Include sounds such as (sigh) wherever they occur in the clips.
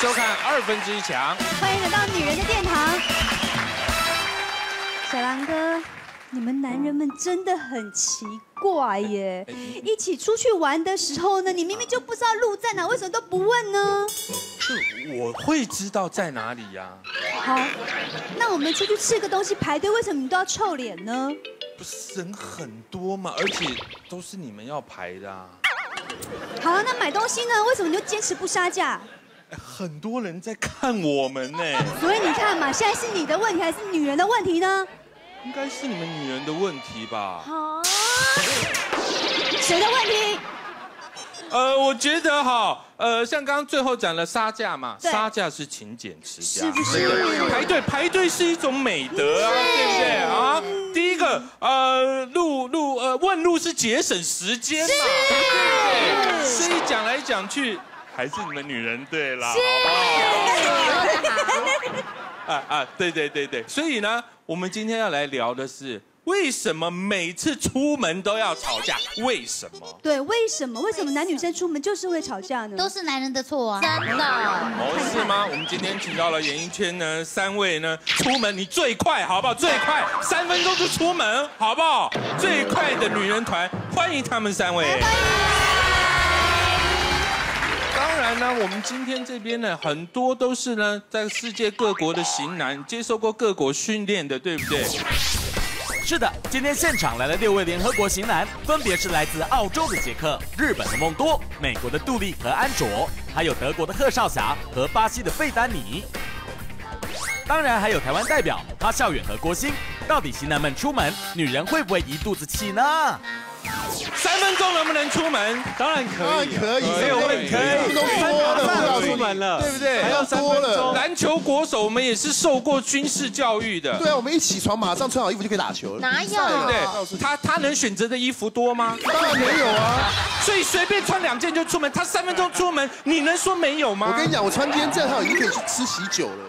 收看二分之一强。欢迎来到女人的殿堂。小狼哥，你们男人们真的很奇怪耶！一起出去玩的时候呢，你明明就不知道路在哪，为什么都不问呢？就我会知道在哪里呀、好，那我们出去吃个东西排队，为什么你都要臭脸呢？不是人很多嘛，而且都是你们要排的、啊，好，那买东西呢，为什么你就坚持不杀价？哎很多人在看我们呢，所以你看嘛，现在是你的问题还是女人的问题呢？应该是你们女人的问题吧？啊，谁的问题？呃，我觉得哈，呃，像刚刚最后讲了杀价嘛，杀价是勤俭持家，是不是排队排队是一种美德啊，对不对啊？第一个，呃，路路呃问路是节省时间嘛，对不对？所以讲来讲去，还是你们女人对啦？(laughs) 啊啊，对对对对，所以呢，我们今天要来聊的是。为什么每次出门都要吵架？为什么？对，为什么？为什么男女生出门就是会吵架呢？都是男人的错啊！真的，哦，是吗？我们今天请到了演艺圈呢三位呢，出门你最快好不好？最快三分钟就出门好不好？最快的女人团，欢迎他们三位。当然呢，我们今天这边呢，很多都是呢，在世界各国的型男，接受过各国训练的，对不对？是的，今天现场来了六位联合国型男，分别是来自澳洲的杰克、日本的梦多、美国的杜丽和安卓，还有德国的贺少霞和巴西的费丹尼。当然还有台湾代表哈孝远和郭鑫。到底型男们出门，女人会不会一肚子气呢？三分钟能不能出门？当然可以，当然可以，没有问题，可以，都多不出门了，对不对？还要三分钟。篮球国手，我们也是受过军事教育的。对啊，我们一起床马上穿好衣服就可以打球了。哪有对不对？他他能选择的衣服多吗？当然没有啊！所以随便穿两件就出门，他三分钟出门，你能说没有吗？我跟你讲，我穿今天这套已经可以去吃喜酒了。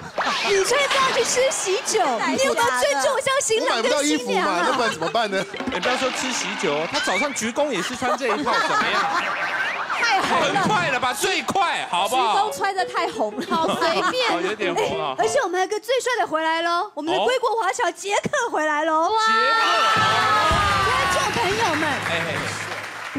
你才不要去吃喜酒，你有没有尊重像新郎我买不到跟衣服嘛，新娘啊那？不然怎么办呢？(laughs) 你不要说吃喜酒，他早上鞠躬也是穿这一套，怎么样？太红很了，快了吧？最快，好不鞠好躬？穿的太红了，好随便哦，有点红啊。(laughs) 而且我们还有个最帅的回来喽，我们的哦归国华侨杰克回来喽！杰克，观众朋友们，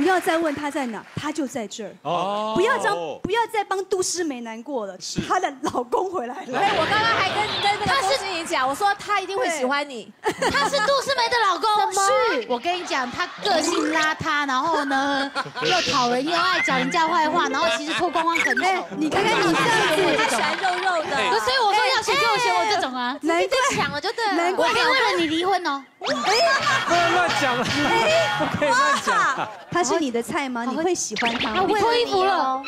不要再问他在哪，他就在这儿。哦不要这样，不要再帮杜诗梅难过了，她的老公回来了。哎，我刚刚还跟跟那个郭心怡讲，我说他一定会喜欢你。(laughs) 他是杜诗梅的老公，是。我跟你讲，他个性邋遢，然后呢 (laughs) 又讨人又爱讲人家坏话，然后其实脱光光很哎丑。，你看看你这样子，他喜欢肉肉的，哎所以我说要选就选我这种啊，难怪被抢了就对了。难怪我可以为了你离婚哦。不能乱讲了，(laughs) 不可以乱讲。他是你的菜吗？你会喜欢他吗？你脱衣服了，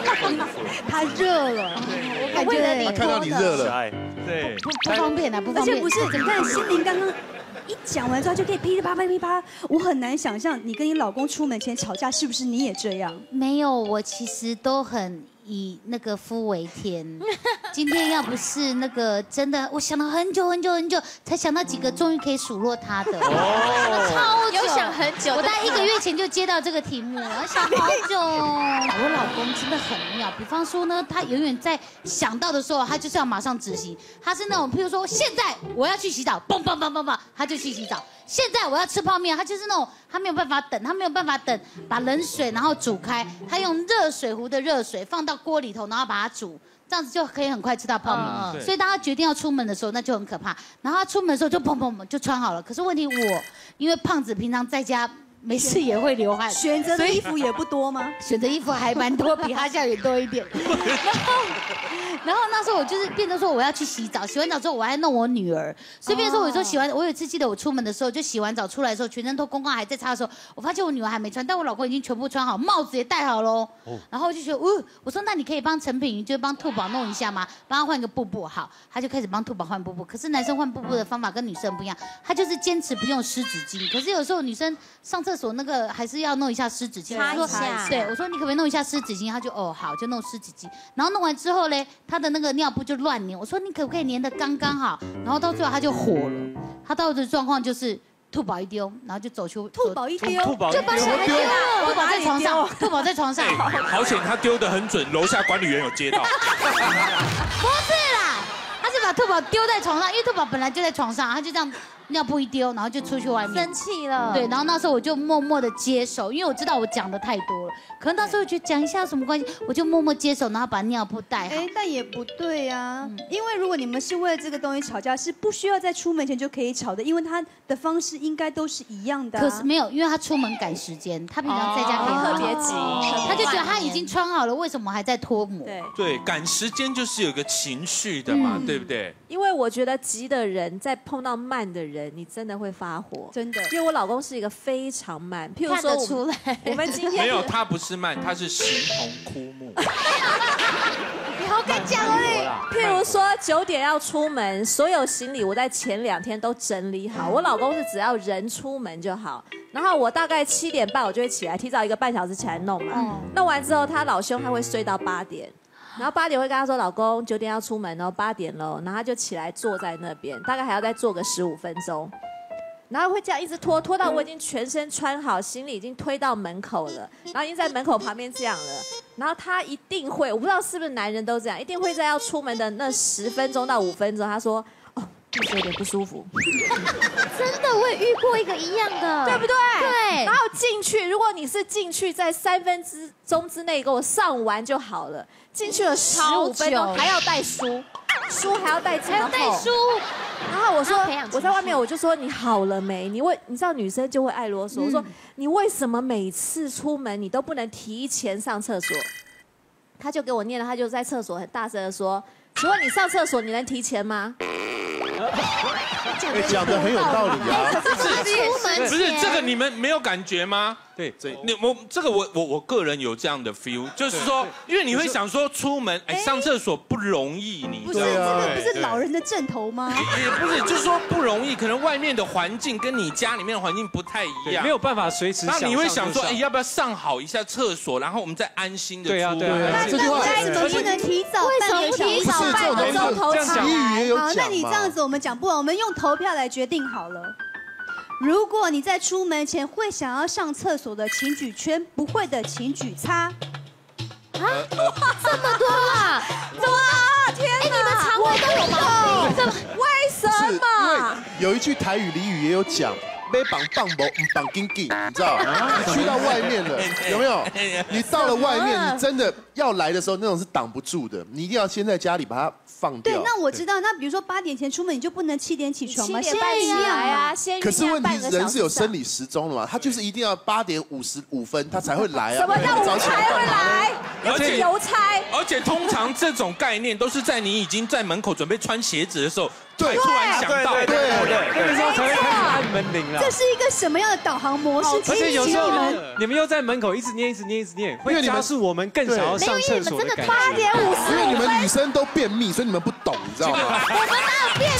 (laughs) 他热了，我为了你他看到你热了，爱，对，不不方便啊，不方便。而且不是，(laughs) 你看心灵刚刚一讲完之后就可以噼里啪啦噼里啪啦，我很难想象你跟你老公出门前吵架是不是你也这样？没有，我其实都很以那个夫为天。(laughs) 今天要不是那个真的，我想了很久很久很久，才想到几个终于可以数落他的。超久，有想很久我大概一个月前就接到这个题目了，想好久。我老公真的很妙，比方说呢，他永远在想到的时候，他就是要马上执行。他是那种，譬如说现在我要去洗澡，嘣嘣嘣嘣嘣，他就去洗澡。现在我要吃泡面，他就是那种他没有办法等，他没有办法等，把冷水然后煮开，他用热水壶的热水放到锅里头，然后把它煮。这样子就可以很快吃到泡面，所以当他决定要出门的时候，那就很可怕。然后他出门的时候就砰砰砰就穿好了。可是问题我，因为胖子平常在家没事也会流汗，选择的衣服也不多吗？选择衣服还蛮多，比他下雨多一点。(laughs) 然后，然后那时候我就是变成说我要去洗澡，洗完澡之后我还弄我女儿，所以变成说我有时候洗完，我有一次记得我出门的时候就洗完澡出来的时候，全身脱光光还在擦的时候，我发现我女儿还没穿，但我老公已经全部穿好，帽子也戴好喽。然后我就觉得，哦，我说那你可以帮陈品瑜，就是帮兔宝弄一下吗？帮他换个布布好，他就开始帮兔宝换布布。可是男生换布布的方法跟女生不一样，他就是坚持不用湿纸巾。可是有时候女生上厕所那个还是要弄一下湿纸巾，擦一下对，我说你可不可以弄一下湿纸巾？他就哦好，就弄湿纸巾。然后弄完之后嘞，他的那个尿布就乱粘。我说你可不可以粘的刚刚好？然后到最后他就火了，他到的状况就是兔宝一丢，然后就走出兔宝一丢，兔宝就把小孩丢了，兔宝在床上，兔宝在床上，哎，好险他丢的很准，楼下管理员有接到。(laughs) 不是把兔宝丢在床上，因为兔宝本来就在床上，他就这样尿布一丢，然后就出去外面生。气了。对，然后那时候我就默默的接手，因为我知道我讲的太多了，可能那时候觉得讲一下有什么关系，我就默默接手，然后把尿布带好。哎，但也不对啊，因为如果你们是为了这个东西吵架，是不需要在出门前就可以吵的，因为他的方式应该都是一样的啊。可是没有，因为他出门赶时间，他平常在家可以特别急，他就觉得他已经 (laughs) 穿好了，为什么还在脱模？对，对，赶时间就是有个情绪的嘛，对不对？因为我觉得急的人在碰到慢的人，你真的会发火。真的。因为我老公是一个非常慢，譬如看说我们得出来。(laughs) 我们今天没有，他不是慢，他是形同枯木。(laughs) 你好敢讲哦你。譬如说九点要出门，所有行李我在前两天都整理好。我老公是只要人出门就好，然后我大概七点半我就会起来，提早一个半小时起来弄嘛。弄完之后，他老兄他会睡到八点，然后八点会跟他说：“老公，九点要出门哦，八点喽。”然后他就起来坐在那边，大概还要再坐个十五分钟。然后会这样一直拖，拖到我已经全身穿好，行李已经推到门口了，然后已经在门口旁边这样了。然后他一定会，我不知道是不是男人都这样，一定会在要出门的那十分钟到五分钟，他说：“哦，肚子有点不舒服，(laughs) 真的，我也遇过一个一样的，对不对？”对。然后进去，如果你是进去在三分之钟之内给我上完就好了，进去了十五分钟还要带书，书还要带还要带书，然后我说我在外面，我就说你好了没？你为你知道女生就会爱啰嗦。我说你为什么每次出门你都不能提前上厕所？他就给我念了，他就在厕所很大声的说：“请问你上厕所你能提前吗哎讲的很有道理啊。出门不是这个，你们没有感觉吗？对，这你我这个我我我个人有这样的 feel，就是说，因为你会想说出门哎上厕所不容易，你不是知道吗？这个不是老人的枕头吗？也不是，就是说不容易，可能外面的环境跟你家里面的环境不太一样，没有办法随时那你会想说，哎，要不要上好一下厕所，然后我们再安心的对啊出门？对啊。那这句话那为什么不能提早半个小时？提早半个钟头起这样讲俚语也有好，那你这样子我们讲不完，我们用投票来决定好了。如果你在出门前会想要上厕所的，请举圈；不会的，请举叉。啊这么多啊！怎么啊？天哪！你们肠胃都有毛病，怎么？为什是因为么？有一句台语俚语也有讲，被绑棒不唔绑紧紧，你知道？你去到外面了，(laughs) 有没有？你到了外面，你真的要来的时候，那种是挡不住的，你一定要先在家里把它放掉。对，那我知道。那比如说八点前出门，你就不能七点起床吗？七点半起来啊，先可是问题是，人是有生理。时钟的嘛，他就是一定要八点五十五分他才会来啊。什么叫不然早起午差会来？而且邮差。而且通常这种概念都是在你已经在门口准备穿鞋子的时候，对才突然想到。对对对，那个时候才会开始按门铃了这。是一个什么样的导航模式？而且有时候你们你们又在门口一直念一直念一直念，因为你们会加速我们更想要上厕所的感八觉。点五十因为你们女生都便秘，所以你们不懂，你知道吗？我们哪有便秘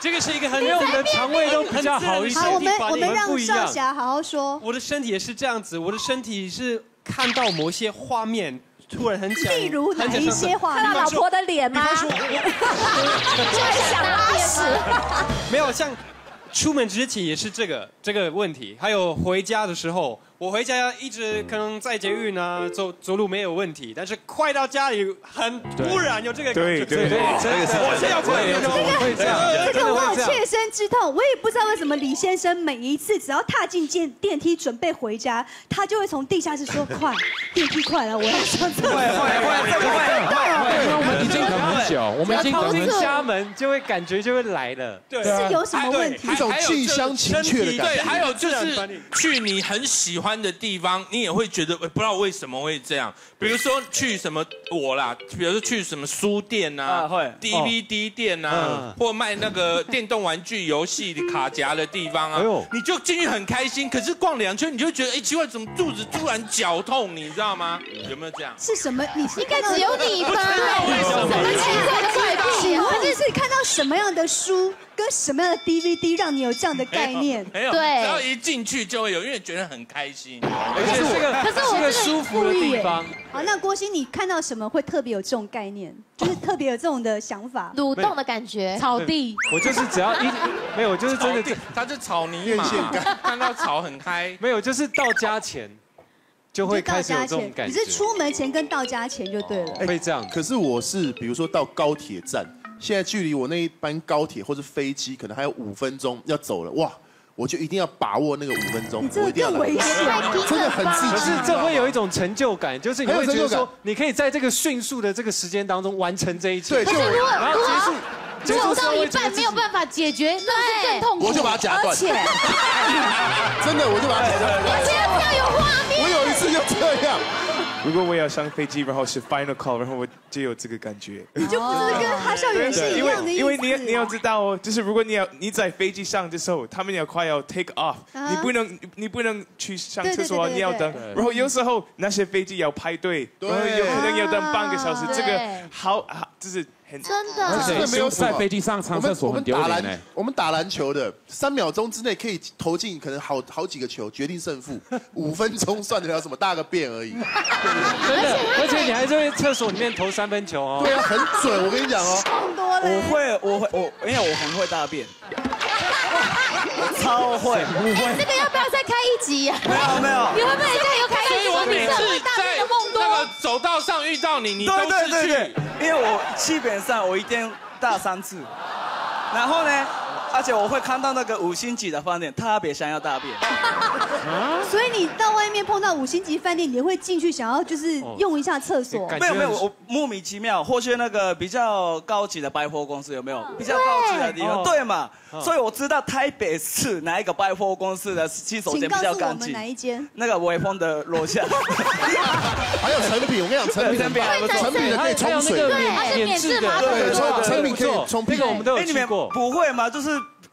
这个是一个很因为我们的肠胃都比较好一些好，我们我们让少不一样侠好好说。我的身体也是这样子，我的身体是看到某些画面，突然很想，例如哪一些话？看到老婆的脸吗？就会想拉屎。没有像出门之前也是这个这个问题，还有回家的时候，我回家一直可能在捷运啊走走路没有问题，但是快到家里很突然有这个感觉，对对对真的我是要快点这样，这个我。有切身之痛，我也不知道为什么李先生每一次只要踏进电电梯准备回家，他就会从地下室说：“快，(laughs) 电梯快了，我要上厕所。快快快快快！因为我们已经等很久，我们已经等很久。家门就会感觉就会来了。对”是有什么问题还？一种近乡情怯的感对，觉。还有就是去你很喜欢的地方，你也会觉得呃不知道为什么会这样。比如说去什么我啦，比如说去什么书店呐、啊会，DVD 店呐、嗯或卖那个电动玩具、游戏卡夹的地方啊哎呦，你就进去很开心。可是逛两圈，你就会觉得哎奇怪，怎么肚子突然绞痛？你知道吗？有没有这样？是什么？你是应该只有你吧？为什么什么奇怪的怪癖啊？或者是看到什么样的书跟什么样的 DVD 让你有这样的概念？没有，对只要一进去就会有，因为觉得很开心。而且是个可是我是个舒服的地方。好，那郭鑫，你看到什么会特别有这种概念？就是特别有这种的想法？蠕动的感觉，草地。我就是只要一 (laughs) 没有，我就是真的草地它是草泥马，看到草很嗨。(laughs) 没有，就是到家前就会开始有到家前，这种感觉。你是出门前跟到家前就对了。会这样。可是我是比如说到高铁站，现在距离我那一班高铁或是飞机可能还有五分钟要走了，哇！我就一定要把握那个五分钟，这我一定要来更危险真的很刺激。可是这会有一种成就感，就是你会觉得说，你可以在这个迅速的这个时间当中完成这一切。对就如果然后结束，结走到一半没有办法解决，那是更痛苦。我就把它夹断真的我就把它夹断。而且 (laughs) (laughs) 要有画面。我有一次就这样。如果我也要上飞机，然后是 (laughs) final call，然后我就有这个感觉。你就不是跟哈少元是一因为样的意思。因为你你要知道哦，就是如果你要你在飞机上的时候，他们要快要 take off，啊你不能你不能去上厕所啊，对对你要等。然后有时候那些飞机要排队，对然后有可能要等半个小时，这个好好就是很真而的。没有在飞机上上我们厕所很我们打丢脸呢篮。我们打篮球的三秒钟之内可以投进可能好好几个球，决定胜负。(laughs) 五分钟算得了什么大个便而已。真的，而且你还在厕所里面投三分球哦。对啊，很准，我跟你讲哦。我会，我会，我因为我很会大便，超会。这个要不要再开一集呀？没有没有你会不会再有开一集？你我每次在的梦多那。个走道上遇到你，你都是去对对，因为我基本上我一天大三次，然后呢，而且我会看到那个五星级的饭店，特别想要大便。(laughs) 所以你到外面碰到五星级饭店，你会进去想要就是用一下厕所。没有没有，我莫名其妙，或是那个比较高级的百货公司有没有？比较高级的地方，哦对嘛？哦所以我知道台北市哪一个百货公司的洗手请间比告诉我们较干净哪。一间？那个微风的楼下。(laughs) 还有成品，我跟你讲，成品成品还不错成品的可以冲水，对免治的，对，冲成品可以冲屁股。哎你们不会吗？就是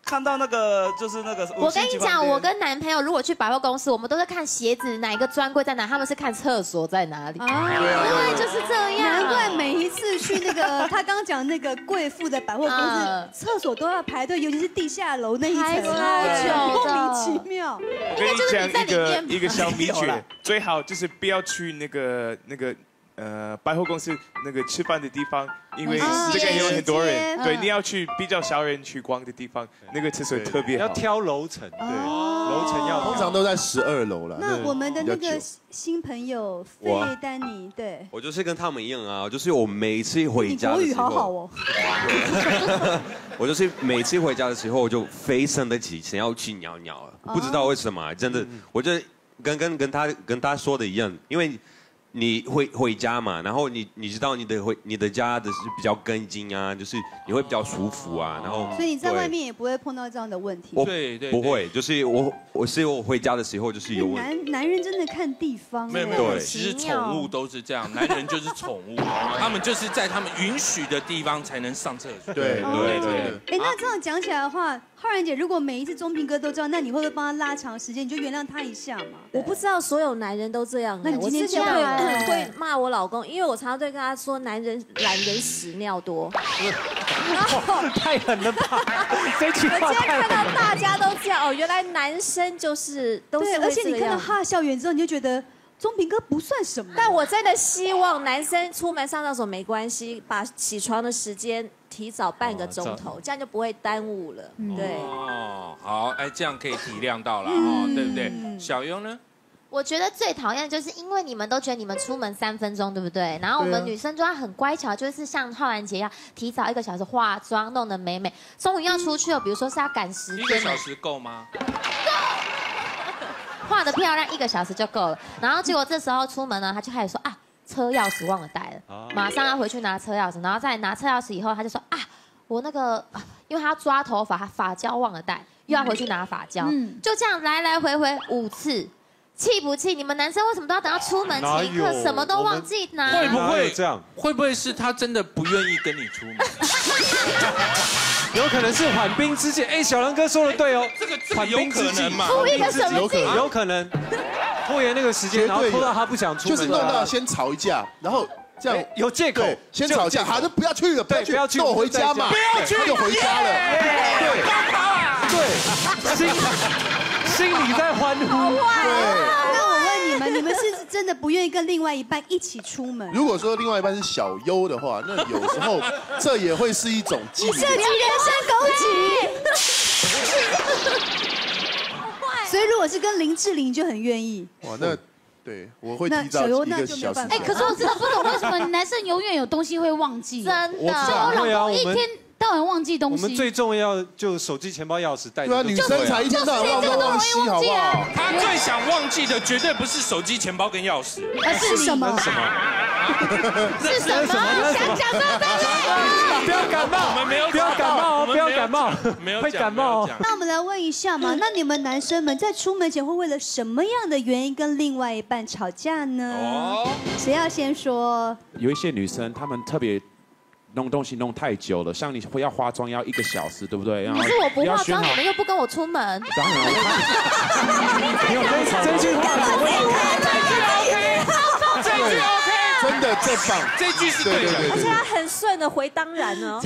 看到那个，就是那个。我跟你讲，我跟男朋友如果去百货公司，我们都是看鞋子哪一个专柜在哪，他们是看厕所在哪里。啊对，就是这样。难怪每一次去那个他刚刚讲那个贵妇的百货公 (laughs) 嗯司，厕所都要排队，尤其是地下楼那一排层，超久莫名其妙。我跟你讲一个一个小秘诀，(laughs) 最好就是不要去那个那个呃百货公司那个吃饭的地方，因为啊这个有很多人。对你要去比较少人去逛的地方，那个厕所特别好。要挑楼层，对，楼层要通常都在十二楼了。那我们的那个新朋友费丹尼，对，我就是跟他们一样啊，就是我每次回你国语家的时候，好好哦。(laughs) 我就是每次回家的时候，我就非常的急，想要去尿尿啊，哦不知道为什么，真的，我就跟跟跟他跟他说的一样，因为。你回回家嘛，然后你你知道你的回你的家的是比较根茎啊，就是你会比较舒服啊，然后所以你在外面也不会碰到这样的问题。对对不会，就是我我是我回家的时候就是有问题，男男人真的看地方，没有没哎有，其实宠物都是这样，男人就是宠物，(laughs) 他们就是在他们允许的地方才能上厕所。对。对对。哎，那这样讲起来的话，浩然姐，如果每一次钟平哥都这样，那你会不会帮他拉长时间？你就原谅他一下嘛？我不知道所有男人都这样。那你我今天这之前会样哎会骂我老公，因为我常常对跟他说，男人懒人屎尿多。(laughs) 太狠了吧！这句我话今天看到。大家都这样哦，原来男生就是都是对，会而且你看到哈校园之后，你就觉得钟平哥不算什么。但我真的希望男生出门上厕所没关系，把起床的时间提早半个钟头，这样就不会耽误了。对，哦，好，哎，这样可以体谅到了嗯哦，对不对？小优呢？我觉得最讨厌就是因为你们都觉得你们出门三分钟，对不对？然后我们女生就要很乖巧，就是像浩然姐一样，提早一个小时化妆，弄得美美。终于要出去了，比如说是要赶时间一个，小时够吗？够 (laughs) 画的漂亮，一个小时就够了。然后结果这时候出门呢，她就开始说啊，车钥匙忘了带了，马上要回去拿车钥匙。然后再拿车钥匙以后，他就说啊，我那个，啊因为他要抓头发，他发胶忘了带，又要回去拿发胶，嗯就这样来来回回五次。气不气？你们男生为什么都要等到出门？前一刻，什么都忘记拿？会不会这样？会不会是他真的不愿意跟你出门？有可能是缓兵之计。哎，小狼哥说的对哦，这个这个缓兵之计嘛？缓兵之计。出一个什么有可能，计？有可能。拖延那个时间，然后拖到他不想出门，就是弄到先吵一架，然后这样哎有借口，先吵架，好，就不要去了，不要去，对不要去那我回家嘛，不要去他就回家了。对，心 (laughs) 心里在欢呼。那我问你们，你们是不是真的不愿意跟另外一半一起出门？如果说另外一半是小优的话，那有时候这也会是一种忌你涉及人身攻击。所以如果是跟林志玲，就很愿意。哇，那对我会那提早小优那一个小时。就没有办法哎，可是我真的不懂为什么男生永远有东西会忘记，真的我老公一天到晚忘记东西。我们最重要就手机、钱包、钥匙带着。对啊，女生才一天到晚忘东忘西，好不好？他最想忘记的绝对不是手机、钱包跟钥匙，而是什么？什么？是什么？想讲到这不要感冒，我们没有不要感冒哦，我们不要感冒，没有会感冒哦。那我们来问一下嘛，那你们男生们在出门前会为了什么样的原因跟另外一半吵架呢？哦，谁要先说？有一些女生，她们特别弄东西弄太久了，像你会要化妆要一个小时，对不对？可是我不化妆，你们又不跟我出门。当然，我看你有这这句话，这句 OK，真的最棒，这句是对的。而且他很顺的回当然哦。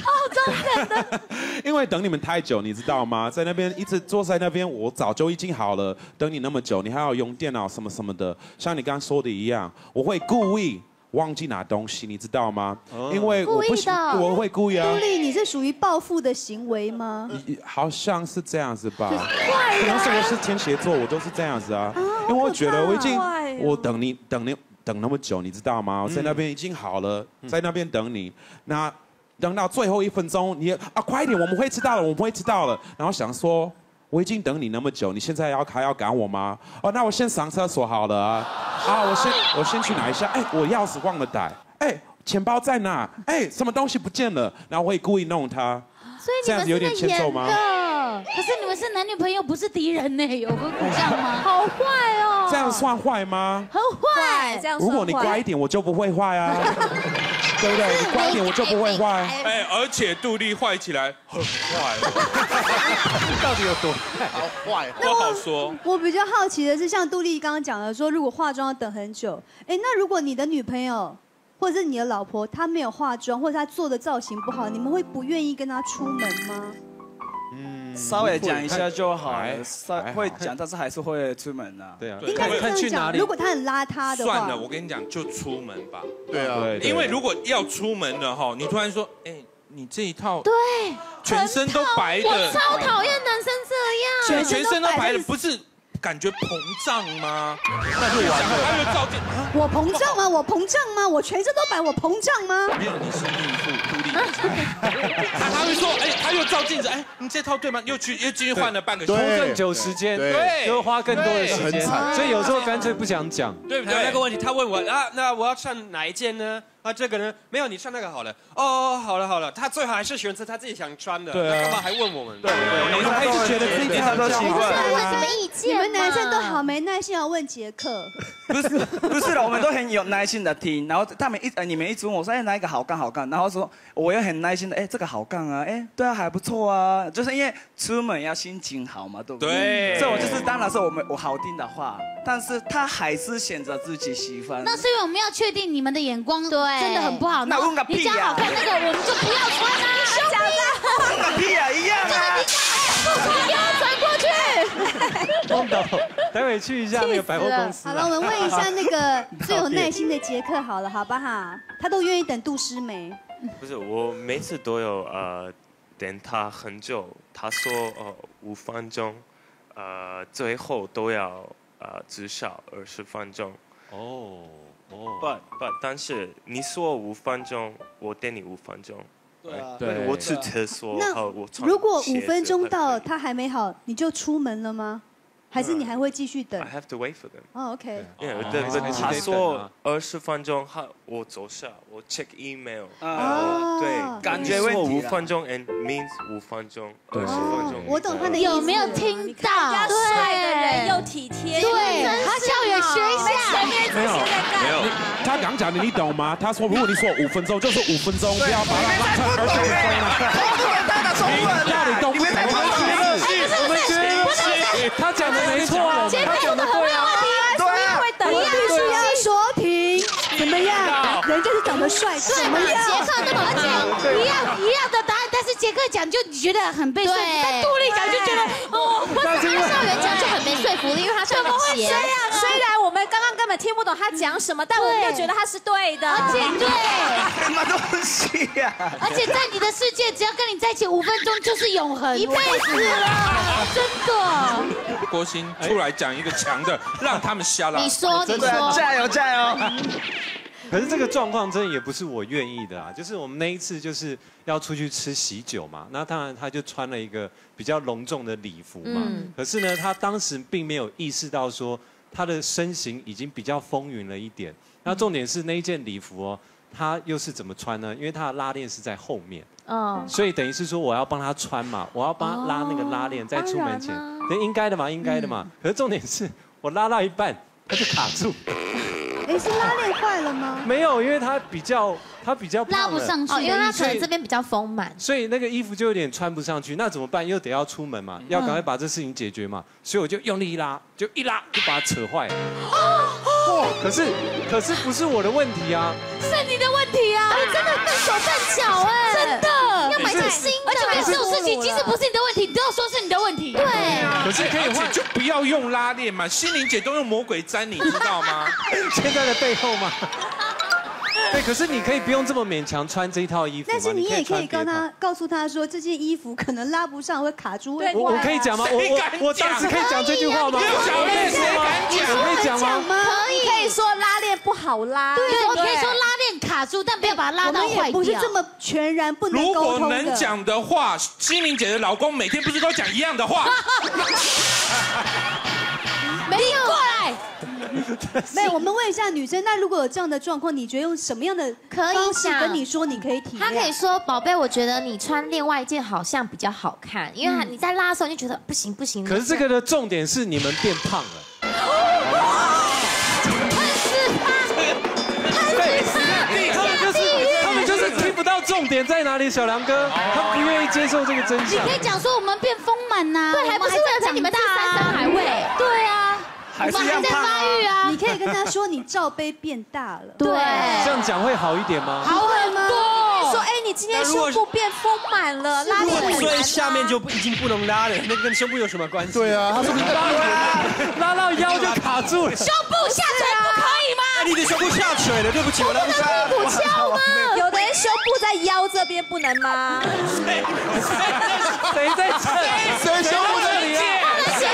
因为等你们太久，你知道吗？在那边一直坐在那边，我早就已经好了。等你那么久，你还要用电脑什么什么的，像你刚刚说的一样，我会故意忘记拿东西，你知道吗？因为我不喜，我会故意啊杜。丽，你是属于报复的行为吗？好像是这样子吧，坏可能是我是天蝎座，我都是这样子啊。因为我觉得我已经，我等你等你等那么久，你知道吗？我在那边已经好了，在那边等你，那等到最后一分钟，你啊快一点，我们会迟到了，我们会迟到了。然后想说，我已经等你那么久，你现在要还要赶我吗？哦，那我先上厕所好了啊。啊，我先我先去拿一下，哎，我钥匙忘了带，哎，钱包在哪？哎，什么东西不见了？然后我也故意弄他。所以你们这样子有点是在演欠揍吗？的，可是你们是男女朋友，不是敌人呢，有个这样吗？(laughs) 好坏哦，这样算坏吗？很坏，这样如果你乖一点，我就不会坏啊，对不对？你乖一点，我就不会坏。哎，而且杜丽坏起来很坏，(laughs) 到底有多好坏？不好说。我比较好奇的是，像杜丽刚刚讲的说，如果化妆要等很久，哎，那如果你的女朋友或者是你的老婆，她没有化妆，或者她做的造型不好，你们会不愿意跟她出门吗？稍微讲一下就好了，稍会讲，但是还是会出门的。对啊，应该看去哪里。如果他很邋遢的话，算了，我跟你讲，就出门吧。对啊，对，因为如果要出门的哈，你突然说，哎，你这一套对，全身都白我的，超讨厌男生这样。全身都白的，不是感觉膨胀吗？那就完了。还有照镜，我膨胀吗？我膨胀吗？我全身都白，我膨胀吗？没有，你是孕妇，独立。他他会说，哎，他又照镜子，哎，你这套对吗？又去又继续换了半个小拖时，更久时间，对就会花更多的时间，所以有时候干脆不想讲。对不对那个？问题，他问我啊，那我要穿哪一件呢？啊，这个人？没有，你穿那个好了。哦，好了好了，他最好还是选择他自己想穿的，对啊那干嘛还问我们？对对，我们还是觉得自己很都习惯。问什么意你见你们男生都好没耐心，要问杰克。不是不是的，我们都很有耐心的听，然后他们一呃你们一直问我说，哎哪一个好看好看，然后说我也很耐心的，哎这个好看啊，哎对啊还不错啊，就是因为出门要心情好嘛，对不对？对所以我就是当然是我们我好听的话，但是他还是选择自己喜欢。那是因为我们要确定你们的眼光对真的很不好。那然后问个屁呀你讲好看那个，我们就不要穿啊，兄弟。放个屁啊一样啊！不穿给我转过去。梦岛，待会去一下那个百货公司啊。好了，我们问一下那个最有耐心的杰克，好了，好不好？他都愿意等杜诗梅。不是，我每次都有呃等他很久，他说呃五分钟，呃最后都要呃至少二十分钟。哦哦，But but 但是你说五分钟，我等你五分钟。对啊。对。我去厕所，那好我穿如果五分钟到他还没好，你就出门了吗？还是你还会继续等 I？have to wait for them。哦，OK。Yeah，哦对他说啊二十分钟，他我走下，我 check email，啊哦对，感觉问题五分钟 and means 五分钟，二十分钟。我懂他的意思。有没有听到？对帅的人又体贴，对，他校园学一下。没有没有，他刚讲的你懂吗？他说如果你说五分钟就是五分钟，不要把它拉成二十分钟。他讲的没错啊，(laughs) 他讲的对啊。我必须要说停，怎么样？人家是长得帅，对什么嘛？样杰克那么而且一样一样的杰克讲就你觉得很被说服，对但杜丽讲就觉得哦，但是校园讲就很没说服力，因为他是怎么会这钱样？虽然我们刚刚根本听不懂他讲什么，但我们又觉得他是对的。而且对，什么东西呀？而且在你的世界，只要跟你在一起五分钟就是永恒，一辈子了，真的。郭鑫出来讲一个强的，让他们瞎了。你说你说加油加油！可是这个状况真的也不是我愿意的啊，就是我们那一次就是要出去吃喜酒嘛，那当然他就穿了一个比较隆重的礼服嘛，嗯可是呢，他当时并没有意识到说他的身形已经比较丰腴了一点。那重点是那一件礼服哦，他又是怎么穿呢？因为他的拉链是在后面，哦，所以等于是说我要帮他穿嘛，我要帮他拉那个拉链在出门前，那应该的嘛，应该的嘛。可是重点是我拉到一半，他就卡住。哎，是拉链坏了吗？没有，因为它比较它比较拉不上去，因为它可能这边比较丰满。所以那个衣服就有点穿不上去，那怎么办？又得要出门嗯嘛，要赶快把这事情解决嘛，所以我就用力一拉，就一拉就把它扯坏了。可是可是不是我的问题啊，是你的问题啊！你真的笨手笨脚哎，真的要买件新的。而且这种事情，即使不是你的问题，你都要说是你的问题。对可是可以换，就不要用拉链嘛。心灵姐都用魔鬼粘，你知道吗？(laughs) 现在的背后吗？(laughs) 对，可是你可以不用这么勉强穿这一套衣服嘛但是你也可以告他告诉他说，这件衣服可能拉不上，会卡住，会我我可以讲吗？我我我当时可以讲这句话吗？可以啊我可以说吗？我可以讲吗？可以，可以说拉链不好拉。对，我可以说拉链卡住，但不要把它拉到坏掉。也不是这么全然不能如果沟通的。能讲的话，心灵姐的老公每天不是都讲一样的话？(laughs) 没有过来。没有，我们问一下女生，那如果有这样的状况，你觉得用什么样的可以方式跟你说，你可以体谅？他可以说：“宝贝，我觉得你穿另外一件好像比较好看，因为你在拉的时候你就觉得不行不行。”可是这个的重点是你们变胖了。(laughs) 点在哪里，小梁哥，他不愿意接受这个真相你。可以讲说我们变丰满呐，对还不是为了陪你们吃三山海味对啊，还我们还在发育啊。你可以跟他说，你罩杯变大了。对这样讲会好一点吗？好很多。说，哎，你今天胸部变丰满了，拉链很所以下面就不已经不能拉了，那跟胸部有什么关系？对啊，他说你拉到腰就卡住了。胸部下垂不可以吗？那你的胸部下垂了，对不起，我拉不下。屁股翘吗？有的人胸部在腰这边不能吗？谁在这？谁胸部在里啊？谁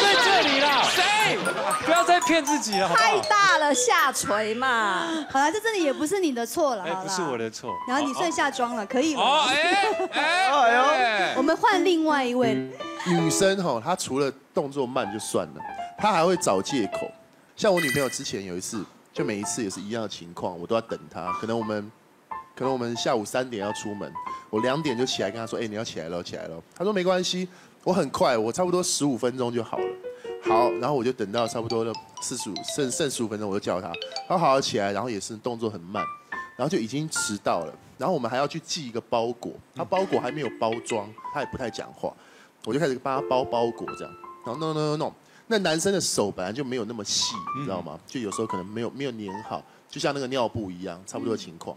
在这里啦？谁？不要再骗自己了，太好？大了，下垂嘛。好了，这真的也不是你的错了，哎，好啦不是我。的错。然后你算下妆了，可以吗。哦，(laughs) 哎呦哎，我们换另外一位，女生哈，她除了动作慢就算了，她还会找借口。像我女朋友之前有一次，就每一次也是一样的情况，我都要等他。可能我们，可能我们下午三点要出门，我两点就起来跟他说：“哎，你要起来了，起来了。”他说：“没关系，我很快，我差不多十五分钟就好了。”好，然后我就等到差不多的四十五剩剩十五分钟，我就叫他，他好好起来，然后也是动作很慢，然后就已经迟到了。然后我们还要去寄一个包裹，他包裹还没有包装，他也不太讲话。我就开始帮他包包裹这样，然后弄弄弄弄。那男生的手本来就没有那么细，你知道吗？就有时候可能没有没有粘好，就像那个尿布一样，差不多的情况。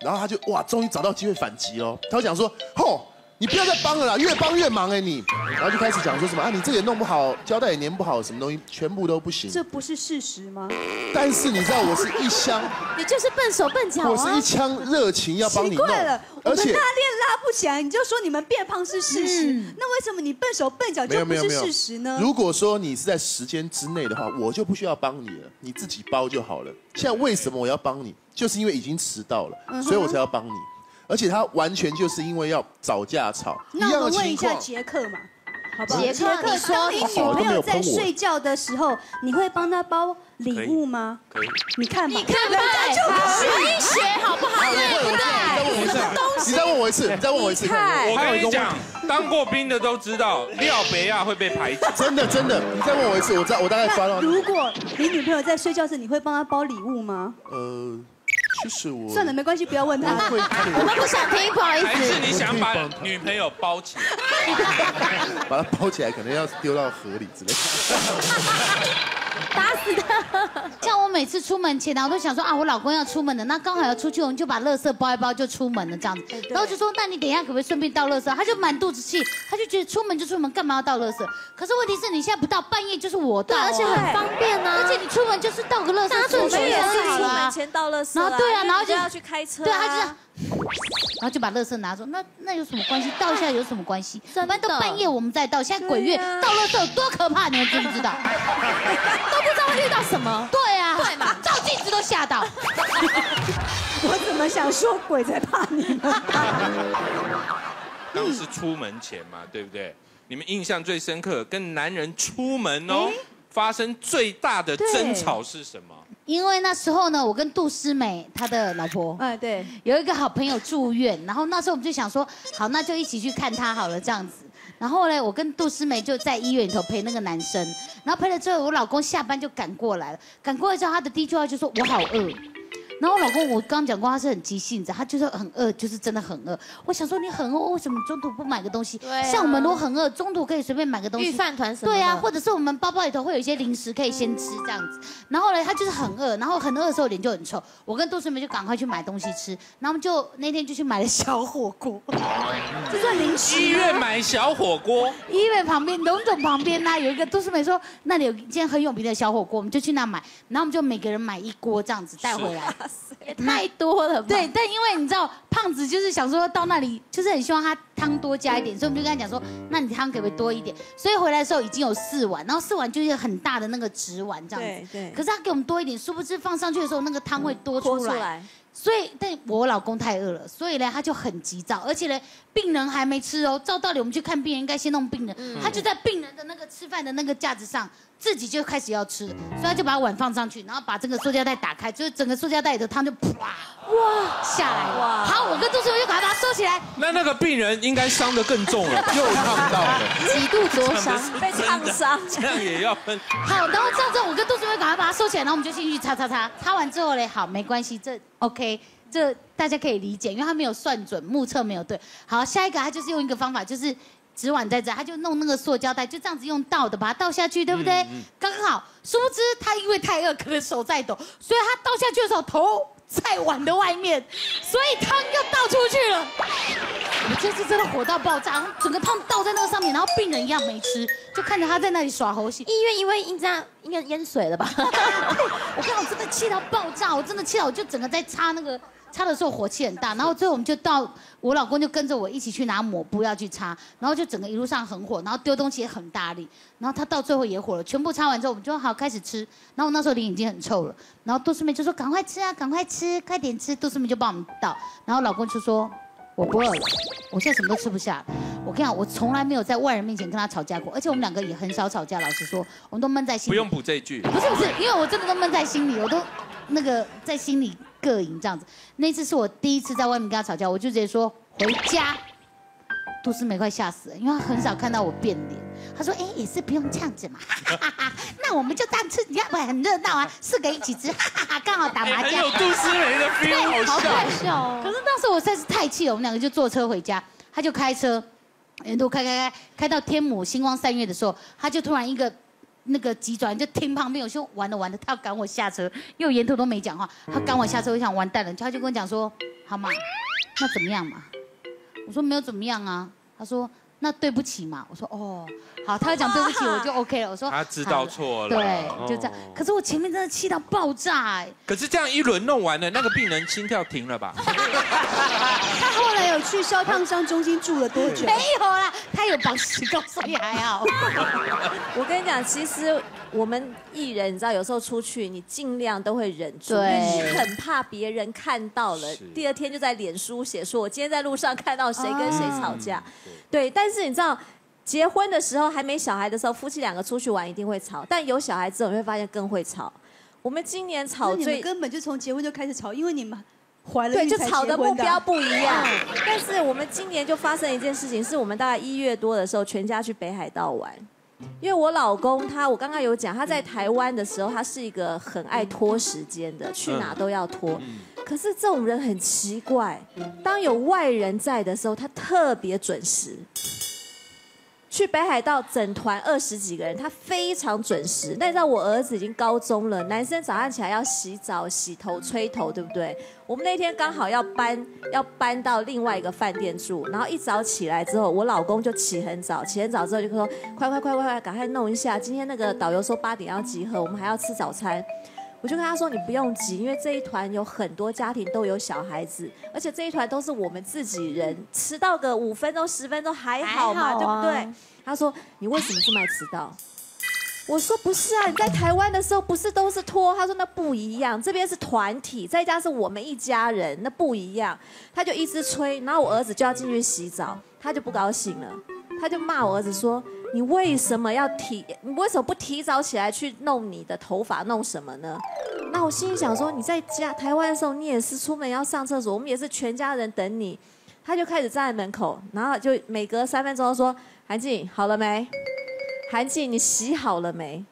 然后他就哇，终于找到机会反击喽。他就讲说：“吼，你不要再帮了啦，越帮越忙哎你。”然后就开始讲说什么啊，你这个也弄不好，胶带也粘不好，什么东西全部都不行。这不是事实吗？但是你知道，我是一箱，你就是笨手笨脚啊！我是一腔热情要帮你弄奇怪了，，我而且们拉链拉不起来，你就说你们变胖是事实，那为什么你笨手笨脚就不是事实呢？如果说你是在时间之内的话，我就不需要帮你了，你自己包就好了。现在为什么我要帮你？就是因为已经迟到了，所以我才要帮你。而且他完全就是因为要找架吵，那我们问一下。杰克嘛，好不好？杰克你说你女朋友在睡觉的时候，你会帮她包礼物吗？可以。你看吧，你看吧人家就不是医学好不好？对不对？你再问我一次，你再问我一次，我跟你讲，当过兵的都知道，廖北亚会被排挤。真的真的，你再问我一次，我再我大概抓到。如果你女朋友在睡觉时，你会帮她包礼物吗？呃，其实我算了，没关系，不要问她。会 (laughs) 我们不想听，不好意思还是。你想把女朋友包起来？(laughs) 把它包起来，可能要丢到河里之类的。打死他！(laughs) 像我每次出门前呢，我都想说啊，我老公要出门了，那刚好要出去，我们就把垃圾包一包就出门了这样子。然后就说，那你等一下可不可以顺便倒垃圾？他就满肚子气，他就觉得出门就出门，干嘛要倒垃圾？可是问题是你现在不到，半夜就是我倒而且很方便啊而且你出门就是倒个垃圾，大家我们也是出门前倒垃圾啊，然后对啊，然后就要去开车啊，对，他就是。然后就把垃圾拿走，那那有什么关系？倒一下有什么关系？一般都半夜我们再倒，现在鬼月倒垃圾有多可怕，你们知不知道？(laughs) 都不知道会遇到什么。(laughs) 对啊，对嘛照镜子都吓到。(laughs) 我怎么想说鬼才怕你呢？刚是出门前嘛，对不对？你们印象最深刻，跟男人出门哦，发生最大的争吵是什么？因为那时候呢，我跟杜诗美她的老婆，哎对，有一个好朋友住院，然后那时候我们就想说，好，那就一起去看他好了，这样子。然后呢，我跟杜诗梅就在医院里头陪那个男生，然后陪了之后，我老公下班就赶过来了，赶过来之后，他的第一句话就说：“我好饿。”然后我老公我刚讲过，他是很急性子，他就是很饿，就是真的很饿。我想说你很饿，为什么中途不买个东西？对啊像我们都很饿，中途可以随便买个东西。御饭团什么的对啊，或者是我们包包里头会有一些零食可以先吃这样子。然后呢，他就是很饿，然后很饿的时候脸就很臭。我跟杜诗梅就赶快去买东西吃，然后我们就那天就去买了小火锅，这算零食吗医院买小火锅，(laughs) 医院旁边龙总旁边呢、有一个杜诗梅说那里有一间很有名的小火锅，我们就去那买，然后我们就每个人买一锅这样子带回来。也太多了吧？对，但因为你知道，胖子就是想说到那里，就是很希望他汤多加一点，所以我们就跟他讲说，那你汤可不可以多一点？所以回来的时候已经有四碗，然后四碗就是很大的那个纸碗这样子。对对可是他给我们多一点，殊不知放上去的时候那个汤会多出来。拖出来所以，但我老公太饿了，所以呢，他就很急躁，而且呢，病人还没吃哦。照道理，我们去看病人应该先弄病人，他就在病人的那个吃饭的那个架子上，自己就开始要吃，所以他就把碗放上去，然后把这个塑胶袋打开，就是整个塑胶袋里的汤就啪哇下来了。哇好，我跟杜师傅就赶快把它收起来。那那个病人应该伤得更重了，(laughs) 又烫到了，几度灼伤被烫伤这样也要分。好，然后这样之后，我跟杜师傅赶快把它收起来，然后我们就进去擦擦擦，擦完之后嘞，好，没关系，这 OK，这大家可以理解，因为他没有算准，目测没有对。好，下一个他就是用一个方法，就是纸碗在这，他就弄那个塑胶袋，就这样子用倒的把它倒下去，对不对？刚刚好，殊不知他因为太饿，可能手在抖，所以他倒下去的时候头在碗的外面，所以汤又倒出去了。我这次真的火到爆炸，整个汤倒在那个上面，然后病人一样没吃，就看着他在那里耍猴戏。医院因为因这样应该淹水了吧？(laughs) 我看我真的气到爆炸，我真的气到我就整个在擦那个擦的时候火气很大，然后最后我们就到我老公就跟着我一起去拿抹布要去擦，然后就整个一路上很火，然后丢东西也很大力，然后他到最后也火了，全部擦完之后我们就好开始吃，然后我那时候脸已经很臭了，然后杜思妹就说赶快吃啊，赶快吃，快点吃，杜思妹就帮我们倒，然后老公就说。我不饿了，我现在什么都吃不下。我跟你讲，我从来没有在外人面前跟他吵架过，而且我们两个也很少吵架。老实说，我们都闷在心里。不用补这一句，不是不是，因为我真的都闷在心里，我都那个在心里膈应这样子。那次是我第一次在外面跟他吵架，我就直接说回家。杜思梅快吓死了，因为他很少看到我变脸。他说：“哎，也是不用这样子嘛，哈哈哈那我们就当吃，你看不很热闹啊？四个一起吃，哈哈哈，刚好打麻将。有杜思梅的 feel，对好笑好笑哦。可是当时我实在是太气了，我们两个就坐车回家，他就开车，沿途开开开开到天母星光三月的时候，他就突然一个。那个急转就停旁边，有说玩的玩的，他要赶我下车，因为我沿途都没讲话，他赶我下车，我想完蛋了，他就跟我讲说，好嘛，那怎么样嘛？我说没有怎么样啊，他说那对不起嘛，我说哦，好，他要讲对不起我就 OK 了，我说他知道错了，对，哦就这样。可是我前面真的气到爆炸哎，可是这样一轮弄完了，那个病人心跳停了吧？(laughs) 他后来有去烧烫伤中心住了多久？没有啦，他有绑石膏，所以还好。(laughs) 我跟你讲，其实我们艺人，你知道，有时候出去，你尽量都会忍住，因为你很怕别人看到了，第二天就在脸书写说，我今天在路上看到谁跟谁吵架。对，但是你知道，结婚的时候还没小孩的时候，夫妻两个出去玩一定会吵，但有小孩之后，你会发现更会吵。我们今年吵最们根本就从结婚就开始吵，因为你们怀了对，就吵的目标不一样嗯。但是我们今年就发生一件事情，是我们大概一月多的时候，全家去北海道玩。因为我老公他，我刚刚有讲，他在台湾的时候，他是一个很爱拖时间的，去哪都要拖。可是这种人很奇怪，当有外人在的时候，他特别准时。去北海道整团二十几个人，他非常准时。那你知道我儿子已经高中了，男生早上起来要洗澡、洗头、吹头，对不对？我们那天刚好要搬，要搬到另外一个饭店住，然后一早起来之后，我老公就起很早，起很早之后就说：快快快快快，赶快弄一下，今天那个导游说八点要集合，我们还要吃早餐。我就跟他说：“你不用急，因为这一团有很多家庭都有小孩子，而且这一团都是我们自己人，迟到个五分钟、十分钟还好嘛，好啊对不对？”他说：“你为什么这么爱迟到？”我说：“不是啊，你在台湾的时候不是都是拖？”他说：“那不一样，这边是团体，在家是我们一家人，那不一样。”他就一直催，然后我儿子就要进去洗澡，他就不高兴了，他就骂我儿子说：“你为什么要提？你为什么不提早起来去弄你的头发，弄什么呢？”那我心里想说：“你在家台湾的时候，你也是出门要上厕所，我们也是全家人等你。”他就开始站在门口，然后就每隔三分钟说：“韩静好了没？韩静你洗好了没？”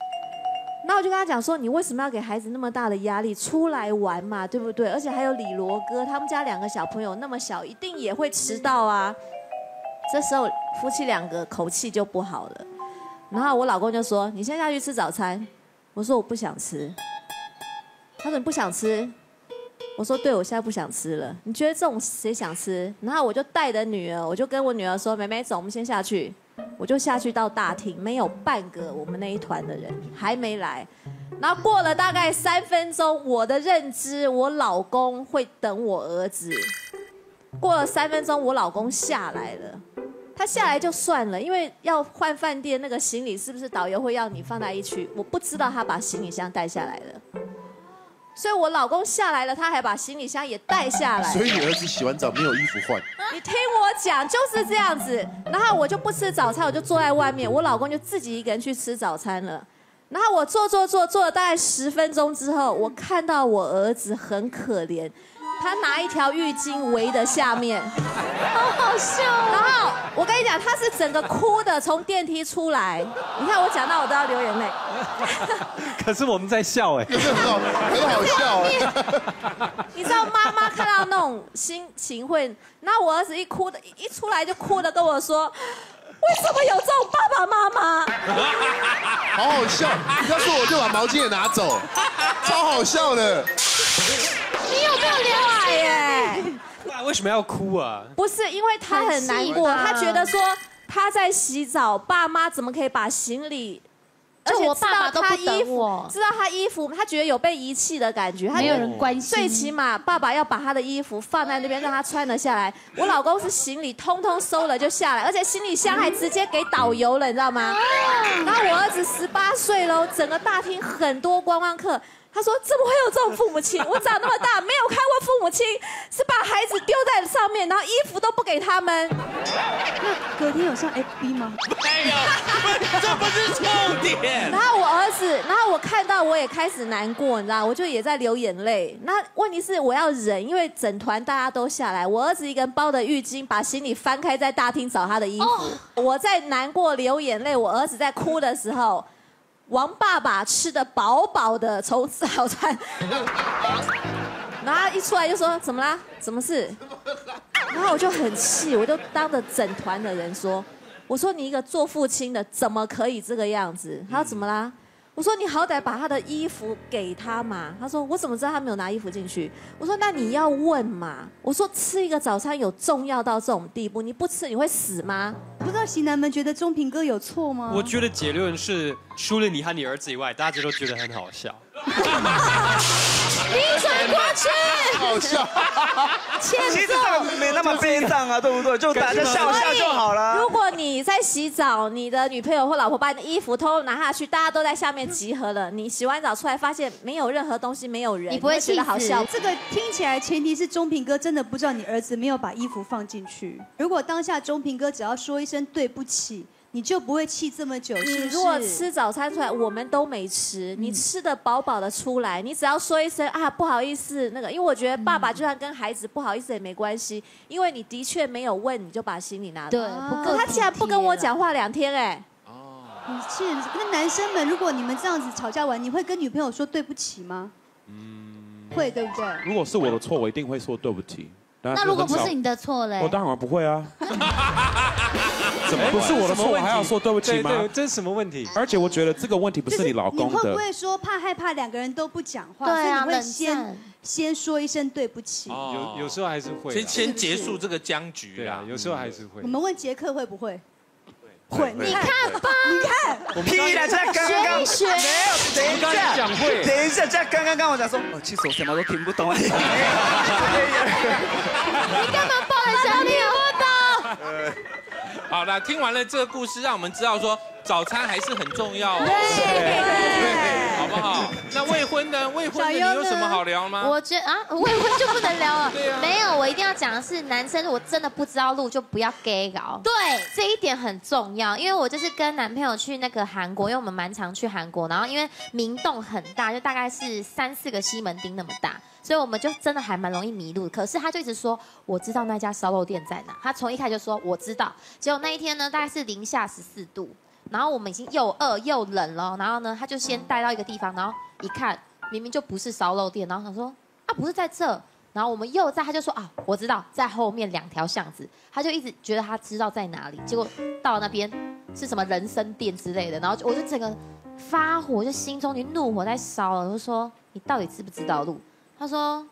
那我就跟他讲说：“你为什么要给孩子那么大的压力？出来玩嘛，对不对？而且还有李罗哥，他们家两个小朋友那么小，一定也会迟到啊。”这时候夫妻两个口气就不好了。然后我老公就说：“你先下去吃早餐。”我说：“我不想吃。”他说：“你不想吃？”我说：“对，我现在不想吃了。你觉得这种谁想吃？”然后我就带着女儿，我就跟我女儿说：“妹妹，走，我们先下去。”我就下去到大厅，没有半个我们那一团的人还没来。然后过了大概三分钟，我的认知，我老公会等我儿子。过了三分钟，我老公下来了。他下来就算了，因为要换饭店，那个行李是不是导游会要你放在一区？我不知道他把行李箱带下来了，所以我老公下来了，他还把行李箱也带下来。所以你儿子洗完澡没有衣服换，你听我讲，就是这样子。然后我就不吃早餐，我就坐在外面，我老公就自己一个人去吃早餐了。然后我坐坐坐坐了大概十分钟之后，我看到我儿子很可怜，他拿一条浴巾围的下面，(laughs) 好好笑、然后我跟你讲，他是整个哭的从电梯出来。你看我讲到我都要流眼泪。(laughs) 可是我们在笑哎，很好，很好笑哎。你知道妈妈看到那种心情会，那我儿子一哭的，一出来就哭的跟我说，为什么有这种爸爸妈妈？(laughs) 好好笑。要是我就把毛巾也拿走，超好笑的。你有没有刘海耶？那为什么要哭啊？不是，因为他很难过，他觉得说他在洗澡，爸妈怎么可以把行李？而且知道爸爸都不他衣服等我，知道他衣服，他觉得有被遗弃的感觉，他没有人关心最起码爸爸要把他的衣服放在那边，让他穿得下来。我老公是行李通通收了就下来，而且行李箱还直接给导游了，你知道吗？然后我儿子十八岁喽，整个大厅很多观光客。他说：“怎么会有这种父母亲？我长那么大没有看过父母亲是把孩子丢在上面，然后衣服都不给他们。那 (laughs) 隔天有上 FB 吗？没有，这不是重点然。后我儿子，然后我看到我也开始难过，你知道，我就也在流眼泪。那问题是我要忍，因为整团大家都下来，我儿子一个人包的浴巾，把行李翻开在大厅找他的衣服。我在难过流眼泪，我儿子在哭的时候，王爸爸吃的饱饱的，从早餐，(laughs) 然后一出来就说怎么啦？什么事？然后我就很气，我就当着整团的人说：“我说你一个做父亲的怎么可以这个样子？”他说：“怎么啦？”我说：“你好歹把他的衣服给他嘛。”他说：“我怎么知道他没有拿衣服进去？”我说：“那你要问嘛。”我说：“吃一个早餐有重要到这种地步？你不吃你会死吗？”不知道型男们觉得中平哥有错吗？我觉得结论是，除了你和你儿子以外，大家都觉得很好笑。闭嘴过去！好笑。欠其实揍这个没那么悲伤啊，对不对？就大家笑笑就好了。如果你在洗澡，你的女朋友或老婆把你的衣服偷偷拿下去，大家都在下面集合了，你洗完澡出来发现没有任何东西，没有人，你不会觉得好笑？这个听起来前提是钟平哥真的不知道你儿子没有把衣服放进去。如果当下钟平哥只要说一声对不起，你就不会气这么久。你如果吃早餐出来，我们都没吃，你吃的饱饱的出来，你只要说一声啊不好意思，那个，因为我觉得爸爸就算跟孩子不好意思也没关系，因为你的确没有问，你就把行李拿走。对不够他竟然不跟我讲话两天，哎，你是那男生们，如果你们这样子吵架完，你会跟女朋友说对不起吗？嗯会，对不对？如果是我的错，我一定会说对不起。但那如果不是你的错嘞我？当然不会啊。(laughs) 怎么？不是我的错，我还要说对不起吗？对对，这是什么问题？而且我觉得这个问题不是你老公的你会不。会说怕害怕两个人都不讲话，对啊所以你会先先说一声对不起？哦有有时候还是会啊。先先结束这个僵局对啊，有时候还是会我。们问杰克会不会？会，你看吧，你看，屁啦！这刚刚学没有，等一下，讲会等一下，这刚刚刚我讲说，哦，其实我什么都听不懂啊。(laughs) 你干嘛抱人家听不懂？好了，听完了这个故事，让我们知道说早餐还是很重要哦，好不好？(laughs) 那未婚的？未婚的你有什么好聊吗？我觉得啊，(laughs) 未婚就不能聊了。(laughs) 对啊没有，我一定要讲的是，男生如果真的不知道路，就不要 gay 搞。对，这一点很重要，因为我就是跟男朋友去那个韩国，因为我们蛮常去韩国，然后因为明洞很大，就大概是三四个西门町那么大。所以我们就真的还蛮容易迷路，可是他就一直说我知道那家烧肉店在哪，他从一开始就说我知道，结果那一天呢大概是零下十四度，然后我们已经又饿又冷了，然后呢他就先带到一个地方，然后一看明明就不是烧肉店，然后想说啊不是在这，然后我们又在，他就说啊我知道在后面两条巷子，他就一直觉得他知道在哪里，结果到了那边是什么人参店之类的，然后我就整个发火，就心中就怒火在烧了，我就说你到底知不知道路？他说。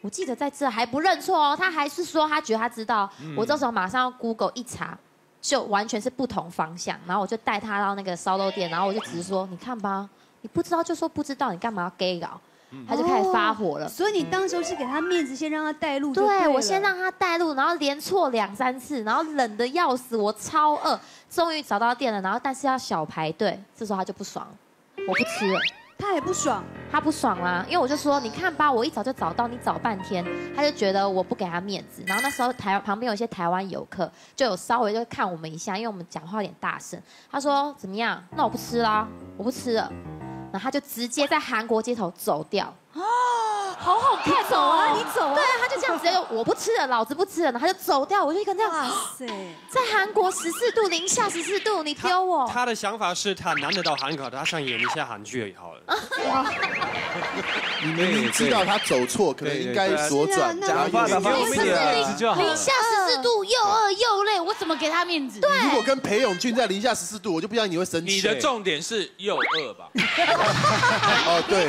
我记得在这还不认错哦，他还是说他觉得他知道。嗯我这时候马上要 Google 一查，就完全是不同方向。然后我就带他到那个烧肉店，然后我就只是说，你看吧，你不知道就说不知道，你干嘛要 gay 搞？他就开始发火了。哦所以你当时候是给他面子，先让他带路对我先让他带路，然后连错两三次，然后冷的要死，我超饿，终于找到店了，然后但是要小排队，这时候他就不爽，我不吃了。他也不爽，他不爽啦，因为我就说，你看吧，我一早就找到，你找半天，他就觉得我不给他面子。然后那时候台旁边有一些台湾游客，就有稍微就看我们一下，因为我们讲话有点大声。他说怎么样？那我不吃啦，我不吃了。然后他就直接在韩国街头走掉。哦，好好看走啊，你走啊对啊，他就这样直接我不吃了，老子不吃了，然后他就走掉。我就一个人这样，哇塞，在韩国十四度，零下十四度，你丢我。他的想法是他难得到韩国，他想演一下韩剧好了。你明明知道他走错，可能应该左转，(laughs) 是啊然后那右给我们一点零下十四度，又饿又累，我怎么给他面子？对如果跟裴勇俊在零下十四度，我就不相信你会生气。你的重点是又饿吧？(laughs) 哦，对，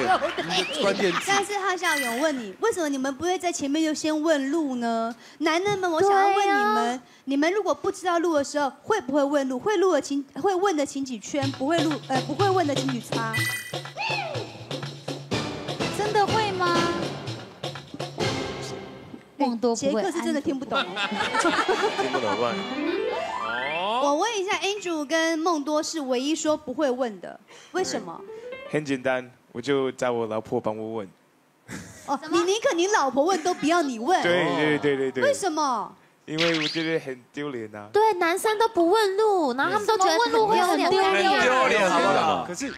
你的关键字。但是哈孝勇问你，为什么你们不会在前面就先问路呢？男人们，我想要问你们，你们如果不知道路的时候，会不会问路？会路的请会问的请几圈，不会路呃不会问的请几叉。真的会吗？梦多不会杰克是真的听不懂哦。(laughs) 听不懂问。我问一下，Andrew 跟梦多是唯一说不会问的，为什么？很简单，我就找我老婆帮我问。哦，你宁可你老婆问都不要你问。对对对对对。为什么？因为我觉得很丢脸啊。对，男生都不问路，然后他们都觉得问路会很丢脸很丢脸好不好？可是，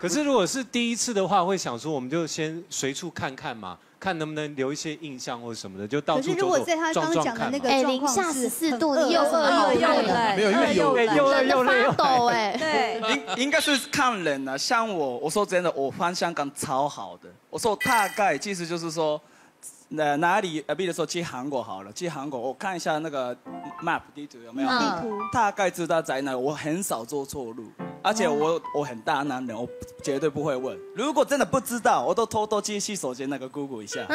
可是如果是第一次的话，会想说我们就先随处看看嘛，看能不能留一些印象或者什么的，就到可是如处走走果在他刚撞撞看嘛刚讲的那个哎状况是零下十四度你又饿饿又又冷没有因为有哎又饿又累又发抖哎。对，(laughs) 应应该是看人啊，像我，我说真的，我翻香港超好的。我说大概其实就是说，呃哪里呃，比如说去韩国好了，去韩国我看一下那个 map 地图有没有，嗯地图大概知道在哪。我很少做错路，而且我我很大男人，我绝对不会问。如果真的不知道，我都偷偷去洗手间那个 Google 一下。(laughs) 啊，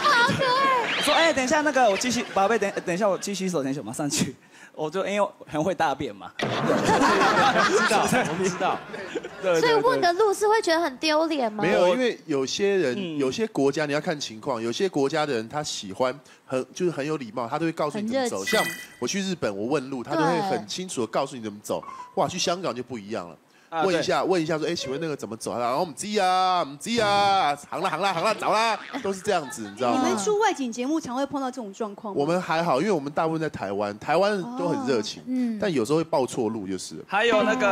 好可爱！说哎，等一下那个我继续，宝贝等等一下我去洗手间，马上去。我就因为很会大便嘛，知道，我们知道。对 (laughs) 所以问的路是会觉得很丢脸吗？没有，因为有些人、嗯有些国家你要看情况，有些国家的人他喜欢很就是很有礼貌，他都会告诉你怎么走。很热情像我去日本，我问路，他都会很清楚的告诉你怎么走。哇，去香港就不一样了。啊问一下，问一下说，哎，请问那个怎么走？然后我们知啊，我们知啊，行了，行了，行了，走啦，都是这样子，你知道吗你们？出外景节目常会碰到这种状况吗？我们还好，因为我们大部分在台湾，台湾人都很热情，嗯但有时候会报错路，就是。还有那个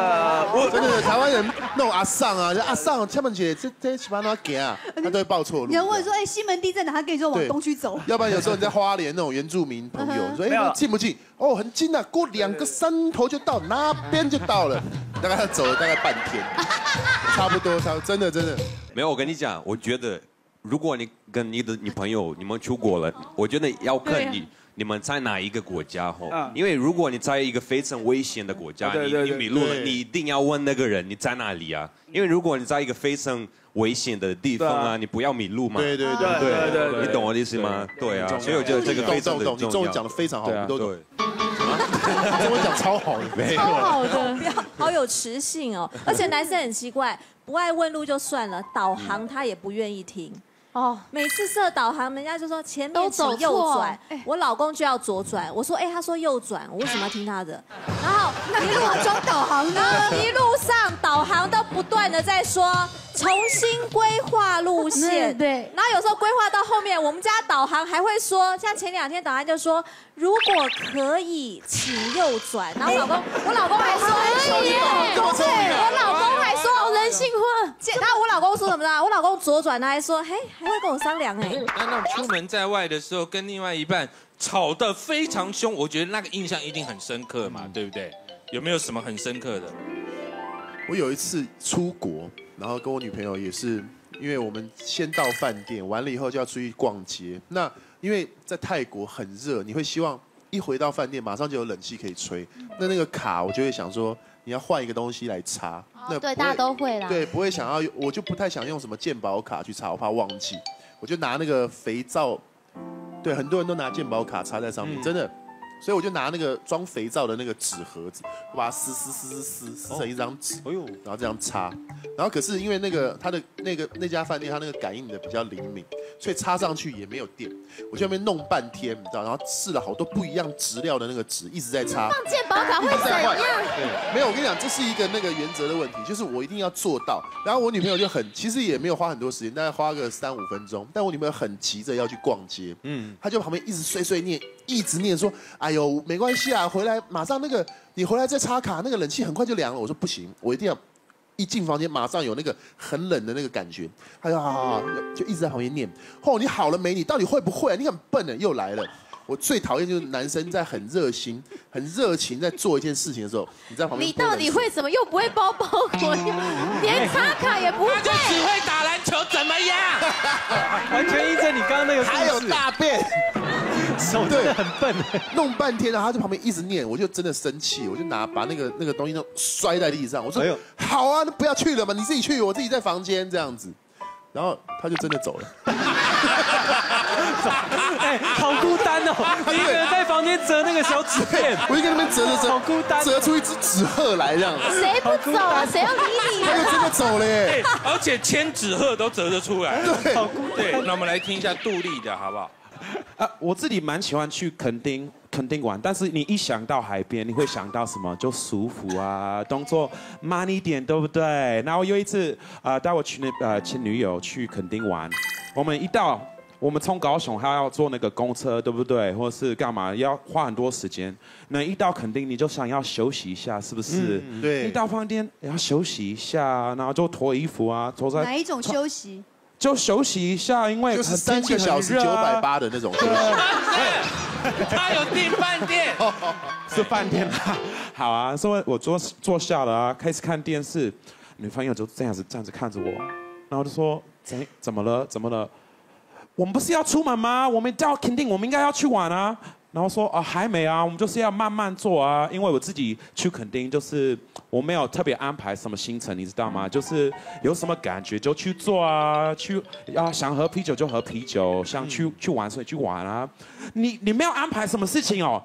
我真的，台湾人那种阿尚啊，就阿尚，他们姐这这起码都要给啊，他都会报错路。你要问说，哎，西门町在哪？他跟你说往东区走。要不然有时候你在花莲那种原住民朋友，你说哎近不近？哦，很近啊，过两个山头就到，那边就到了。大概他走了大概半天，(laughs) 差不多，差不多，真的真的。没有，我跟你讲，我觉得如果你跟你的女朋友你们出国了，我觉得要看你你们在哪一个国家吼嗯？因为如果你在一个非常危险的国家，你对对对你迷路了，你一定要问那个人你在哪里啊？因为如果你在一个非常危险的地方啊，啊你不要迷路嘛。对对对对对对对你懂我的意思吗？对啊，所以我觉得这个非常的懂懂懂你中重要。文讲的非常好对啊我们都懂对中文讲超好的，没有超好的，(laughs) 好有磁性哦。而且男生很奇怪，不爱问路就算了，导航他也不愿意听。哦，每次设导航，人家就说前面都走请右转，我老公就要左转。我说，哎，他说右转，我为什么要听他的？然 (laughs) 后那一路装导航呢一路上导航都不断的在说重新规划路线。嗯 (laughs) 对然后有时候规划到后面，我们家导航还会说，像前两天导航就说，如果可以，请右转。然后我老公，我老公还说，可以耶这么聪明啊我老公还人性化。那我老公说什么呢？我老公左转，他还说，嘿，还会跟我商量哎。那那出门在外的时候，跟另外一半吵得非常凶，我觉得那个印象一定很深刻嘛，对不对？有没有什么很深刻的？我有一次出国，然后跟我女朋友也是，因为我们先到饭店，完了以后就要出去逛街。那因为在泰国很热，你会希望一回到饭店马上就有冷气可以吹。那那个卡我就会想说，你要换一个东西来擦。对，大家都会啦。对，不会想要用，我就不太想用什么健保卡去擦，我怕忘记。我就拿那个肥皂，对，很多人都拿健保卡插在上面，真的。所以我就拿那个装肥皂的那个纸盒子，我把它撕撕撕撕撕撕成一张纸，哎呦，然后这样插。然后可是因为那个它的那个那家饭店它那个感应的比较灵敏，所以插上去也没有电。我去那边弄半天，你知道，然后试了好多不一样质料的那个纸，一直在插。放健保卡会怎样对，没有，我跟你讲，这是一个那个原则的问题，就是我一定要做到。然后我女朋友就很，其实也没有花很多时间，大概花个三五分钟。但我女朋友很急着要去逛街，嗯，她就旁边一直碎碎念，一直念说：“哎呦，没关系啊，回来马上那个你回来再插卡，那个冷气很快就凉了。”我说不行，我一定要。一进房间，马上有那个很冷的那个感觉。她说：“好好好，就一直在旁边念。哦，你好了没？你到底会不会啊？你很笨呢，又来了。我最讨厌就是男生在很热心、很热情在做一件事情的时候，你在旁边。你到底会什么？又不会包包裹，连插卡也不会。他就只会打篮球，怎么样？(laughs) 完全依证你刚刚那个故事还有大便，手真的很笨，弄半天，然后他在旁边一直念，我就真的生气，我就拿把那个那个东西都摔在地上，我说：“好啊，那不要去了嘛，你自己去，我自己在房间这样子。”然后他就真的走了。(laughs) 哎，好孤单哦！(laughs) 你一个人在房间折那个小纸片，我一个人那边折着折，好孤单，折出一只纸鹤来这样。谁不走啊？(laughs) 谁要理你他就真的走了耶！而且千纸鹤都折得出来。对，对，那我们来听一下杜丽的好不好？啊，我自己蛮喜欢去垦丁，垦丁玩，但是你一想到海边，你会想到什么？就舒服啊，动作慢一点，对不对？然后有一次啊、带我去那呃前女友去垦丁玩，我们一到。我们从高雄还要坐那个公车，对不对？或者是干嘛，要花很多时间。那一到垦丁，你就想要休息一下，是不是？嗯对一到饭店要休息一下，然后就脱衣服啊，脱在哪一种休息？就休息一下，因为就是三个小时天气很热啊980的那种他有订饭店，(laughs) 是饭店啊。好啊，所以我坐坐下了啊，开始看电视，女朋友就这样子这样子看着我，然后就说怎怎么了？怎么了？我们不是要出门吗？我们到肯定我们应该要去玩啊。然后说啊还没啊，我们就是要慢慢做啊，因为我自己去垦丁就是我没有特别安排什么行程，你知道吗？就是有什么感觉就去做啊，去啊想喝啤酒就喝啤酒，想去、去玩所以去玩啊。你你没有安排什么事情哦？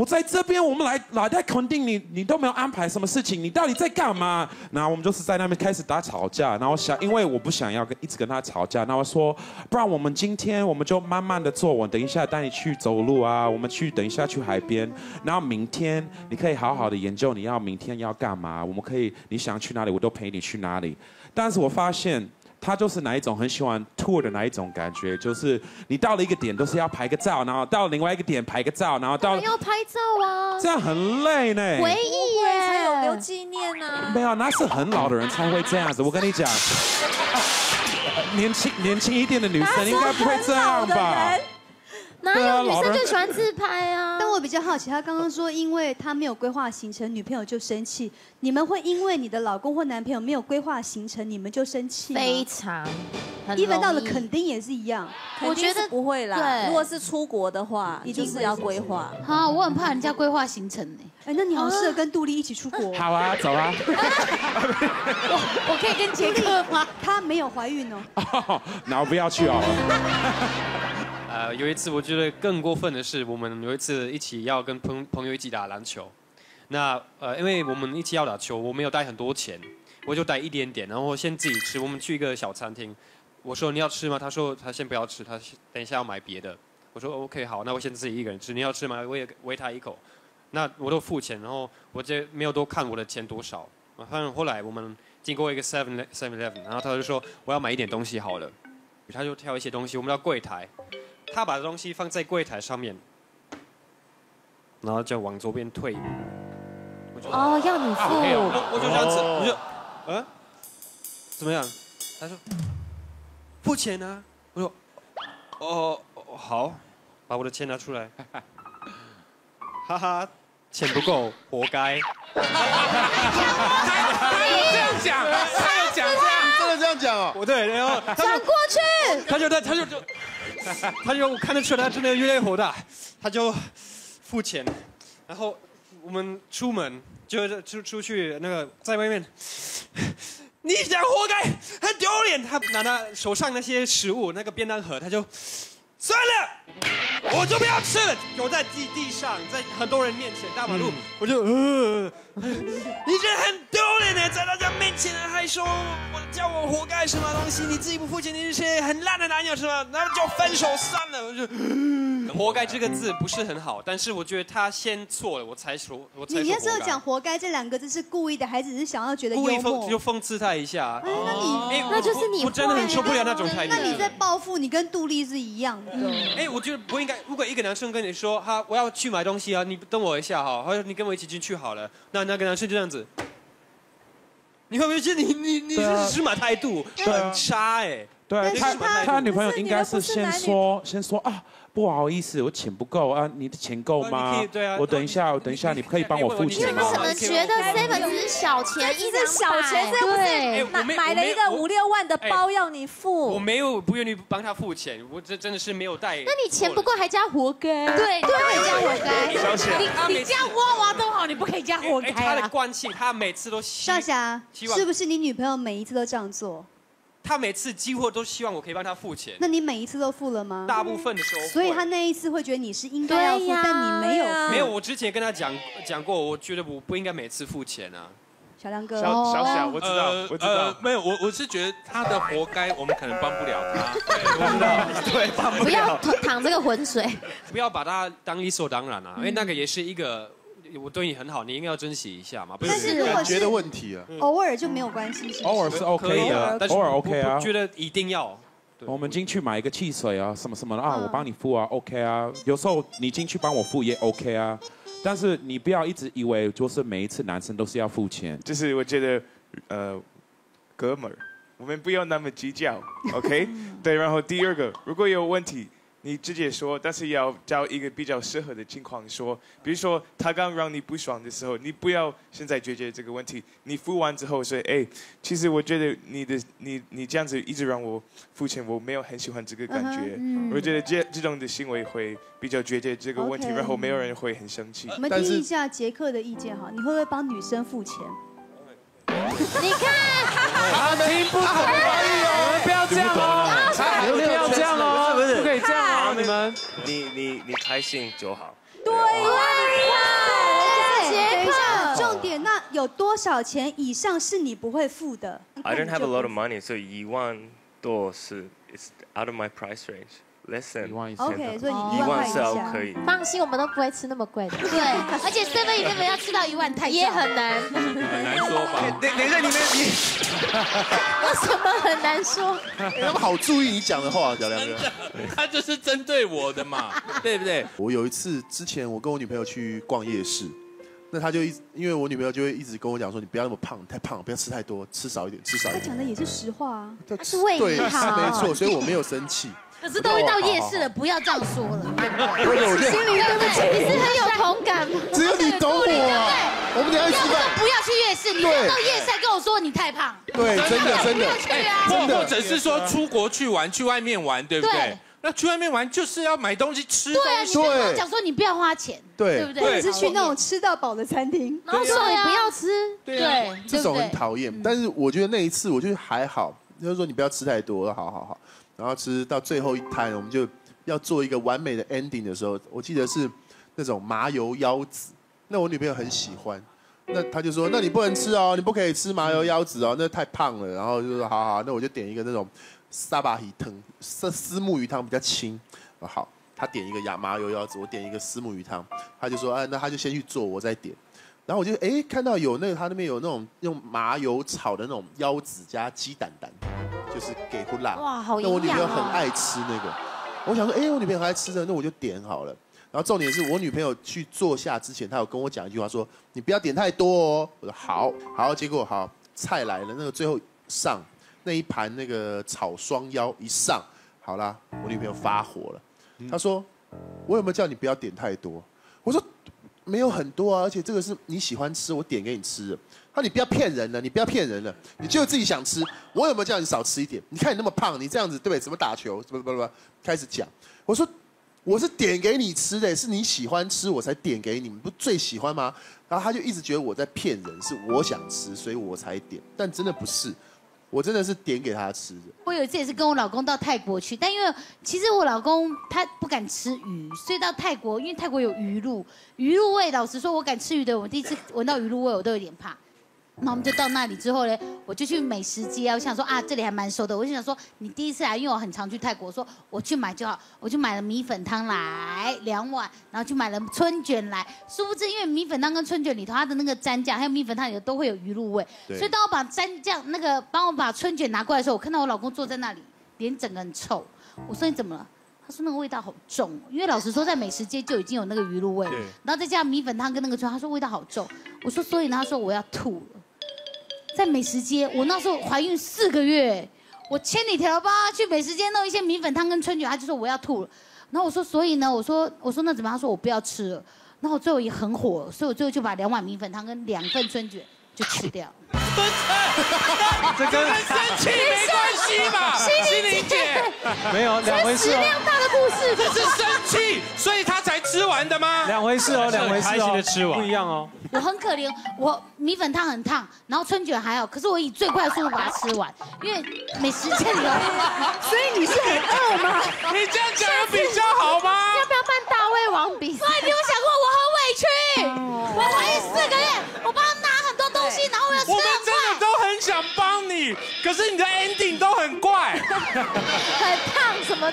我在这边，我们来来在肯定，你你都没有安排什么事情，你到底在干嘛？然后我们就是在那边开始打吵架，然后想，因为我不想要跟一直跟他吵架，然后说，不然我们今天我们就慢慢的做，我等一下带你去走路啊，我们去等一下去海边，然后明天你可以好好的研究你要明天要干嘛，我们可以你想去哪里我都陪你去哪里，但是我发现。他就是哪一种很喜欢 tour 的哪一种感觉，就是你到了一个点都是要拍个照，然后到另外一个点拍个照，然后到要拍照啊，这样很累呢。回忆耶，才有留纪念啊。没有，那是很老的人才会这样子。我跟你讲，(laughs) 年轻年轻一点的女生应该不会这样吧？哪有女生就喜欢自拍啊？(laughs) 但我比较好奇，他刚刚说，因为他没有规划行程，女朋友就生气。你们会因为你的老公或男朋友没有规划行程，你们就生气吗？非常，很一般到了肯定也是一样，我觉得不会啦。对如果是出国的话，一定是要规划。啊，我很怕人家规划行程呢。哎，那你好适合跟杜丽一起出国。(laughs) 好啊，走啊。(laughs) 我可以跟杰克吗？他没有怀孕哦。那我不要去哦。呃，有一次我觉得更过分的是，我们有一次一起要跟朋朋友一起打篮球，那呃，因为我们一起要打球，我没有带很多钱，我就带一点点，然后先自己吃。我们去一个小餐厅，我说你要吃吗？他说他先不要吃，他等一下要买别的。我说 OK 好，那我先自己一个人吃。你要吃吗？我也喂他一口。那我都付钱，然后我这没有多看我的钱多少。反正后来我们经过一个 Seven Seven Eleven，然后他就说我要买一点东西好了，他就挑一些东西，我们到柜台，他把东西放在柜台上面，然后就往左边退一步。哦要你付我我就这样子，哦我就，嗯，怎么样？他说付钱啊，我说哦哦好，把我的钱拿出来，哈哈，钱不够，活该。他有这样讲，他有讲这样，真的这样讲哦。我对，然后他转过去，他就他他就就，(laughs) 他就看得出来他真的越来越火大，他就付钱，然后我们出门就出出去那个在外面，(laughs) 你想活该，很丢脸。他拿他手上那些食物那个便当盒，他就算了，我就不要吃了，丢在地地上，在很多人面前大马路，我就呃，你这很丢脸的，在大家面前还说我叫我活该什么东西，你自己不付钱，你是很烂的男友是吧？那就分手算了，我就。活该这个字不是很好，但是我觉得他先错了，我才说，我才说你那时候活该讲“活该”这两个字是故意的，还只是想要觉得故意讽？就讽刺他一下。哎，那你哎我我真的很受不了那种态度。那你在报复，你跟杜丽是一样的。哎，我觉得不应该。如果一个男生跟你说，哈，我要去买东西啊，你等我一下哈，或者你跟我一起进去好了。那那个男生就这样子，你会不会觉得你你你对啊是什么态度很差哎？对他他女朋友应该是先说先说啊，不好意思，我钱不够啊，你的钱够吗可以对啊？我等一下，我等一下，你可以帮我付钱吗你们怎？么觉得 seven 只是小钱，一个小钱，这不对是买买了一个五六万的包要你付。我没有不愿意帮他付钱，我这真的是没有带。那你钱不够还加活该？对，对，加活该。你你加娃娃都好，你不可以加活该哎他的啊。惯性，他每次都希少侠，是不是你女朋友每一次都这样做？他每次几乎都希望我可以帮他付钱，那你每一次都付了吗？大部分的时候。所以他那一次会觉得你是应该要付，但你没有付。没有，我之前跟他讲讲过，我觉得我不应该每次付钱啊。小亮哥，小小小，我知道呃，我知道呃，。没有，我我是觉得他的活该，我们可能帮不了他。(laughs) 对，帮不了。不要淌这个浑水。不要把他当理所当然啊，因为那个也是一个我对你很好，你应该要珍惜一下嘛。不但是如果是感觉得问题啊。偶尔就没有关系，是不是偶尔是 OK 的，但是偶尔 OK 啊不。觉得一定要。我们进去买一个汽水啊，什么什么的啊，嗯我帮你付啊，OK 啊。有时候你进去帮我付也 OK 啊，但是你不要一直以为就是每一次男生都是要付钱。就是我觉得，呃，哥们儿，我们不要那么计较，OK？(laughs) 对，然后第二个，如果有问题，你直接说，但是要找一个比较适合的情况说。比如说他刚让你不爽的时候，你不要现在解决这个问题，你付完之后说，哎，其实我觉得你的你你这样子一直让我付钱，我没有很喜欢这个感觉。我觉得这这种的行为会比较解决这个问题然后没有人会很生气。我们听一下杰克的意见哈，你会不会帮女生付钱？你看，他听不懂华语哦，不要这样哦，不要你们。你你你开心就好。对对等一下，重点那有多少钱以上是你不会付的？I don't have a lot of money，so 一万多是 it's out of my price range。Less than OK，所以你一万是一万块以。放心，我们都不会吃那么贵的。对，而且 seven eleven 要吃到一万太也很难。很难说吧？等等一下，你们你 (laughs) 为什么很难说？他们好注意你讲的话，小梁哥。(laughs) 他就是针对我的嘛，(laughs) 对不对？我有一次之前，我跟我女朋友去逛夜市，那他就一直因为我女朋友就会一直跟我讲说，你不要那么胖，太胖了，不要吃太多，吃少一点，吃少一点。他讲的也是实话啊。他是为对，是你好。没错，所以我没有生气。可是都会到夜市了，不要这样说了。心里对不起，你是很有同感吗？只有你懂我对！我们等一下一起就不要去夜市，你要到夜市还跟我说你太胖，对，真的真的，或真的或者是说出国去玩，去外面玩，对不对对？那去外面玩就是要买东西吃对啊，你就跟我讲说你不要花钱，对对不对？或者是去那种吃到饱的餐厅，然后说你不要吃，对啊对，这种很对不对？讨厌。但是我觉得那一次，我觉得还好，就是说你不要吃太多，好好好。然后吃到最后一摊，我们就要做一个完美的 ending 的时候，我记得是那种麻油腰子，那我女朋友很喜欢。那她就说：“那你不能吃哦，你不可以吃麻油腰子哦，那太胖了。”然后就说：“好好，那我就点一个那种沙巴鱼汤，丝丝木鱼汤比较轻。”好，她点一个亚麻油腰子，我点一个丝木鱼汤。她就说：“哎，那她就先去做，我再点。”然后我就哎看到有那个他那边有那种用麻油炒的那种腰子加鸡蛋蛋，就是给胡辣。哇好那我女朋友很爱吃那个，我想说哎我女朋友很爱吃的，那我就点好了。然后重点是我女朋友去坐下之前，她有跟我讲一句话说你不要点太多哦。我说好好，结果好菜来了，那个最后上那一盘那个炒双腰一上，好啦，我女朋友发火了，她说我有没有叫你不要点太多？我说没有很多啊，而且这个是你喜欢吃，我点给你吃的。他说你不要骗人了，你不要骗人了，你就自己想吃。我有没有叫你少吃一点？你看你那么胖，你这样子对不对？怎么打球？怎么怎么怎么？开始讲。我说我是点给你吃的，是你喜欢吃我才点给你，你不最喜欢吗？然后他就一直觉得我在骗人，是我想吃，所以我才点，但真的不是，我真的是点给他吃的。我有一次也是跟我老公到泰国去，但因为其实我老公他不敢吃鱼，所以到泰国，因为泰国有鱼露，鱼露味，老实说，我敢吃鱼的，我第一次闻到鱼露味，我都有点怕。那我们就到那里之后呢，我就去美食街啊，我想说啊，这里还蛮熟的，我就想说你第一次来，因为我很常去泰国，我说我去买就好，我就买了米粉汤来两碗，然后去买了春卷来，殊不知因为米粉汤跟春卷里头它的那个蘸酱，还有米粉汤里头都会有鱼露味，所以当我把蘸酱那个帮我把春卷拿过来的时候，我看到我老公坐在那里，脸整个很臭，我说你怎么了？他说那个味道好重哦，因为老实说在美食街就已经有那个鱼露味了，然后再加上米粉汤跟那个春，他说味道好重，我说所以呢，他说我要吐了。在美食街，我那时候怀孕四个月，我千里迢迢去美食街弄一些米粉汤跟春卷，他就说我要吐了。然后我说，所以呢，我说我说那怎么样？他说我不要吃了。然后我最后也很火，所以我最后就把两碗米粉汤跟两份春卷就吃掉。这跟生气没关系吧？心灵姐，没有两回事哦。大的故事，这是生气，所以他才吃完的吗？两回事哦，(laughs) 两回事哦，开心的吃完不一样哦。我很可怜，我米粉汤很烫，然后春卷还好，可是我以最快的速度把它吃完，因为美食街里头，(laughs) 所以你是很饿吗？你这样讲有比较好吗？要不要办大胃王比赛？对，你有想过我很委屈？我怀孕四个月，我帮他拿很多东西，然后我要吃我们真的都很想帮你，可是你的 ending 都很怪。(laughs) 很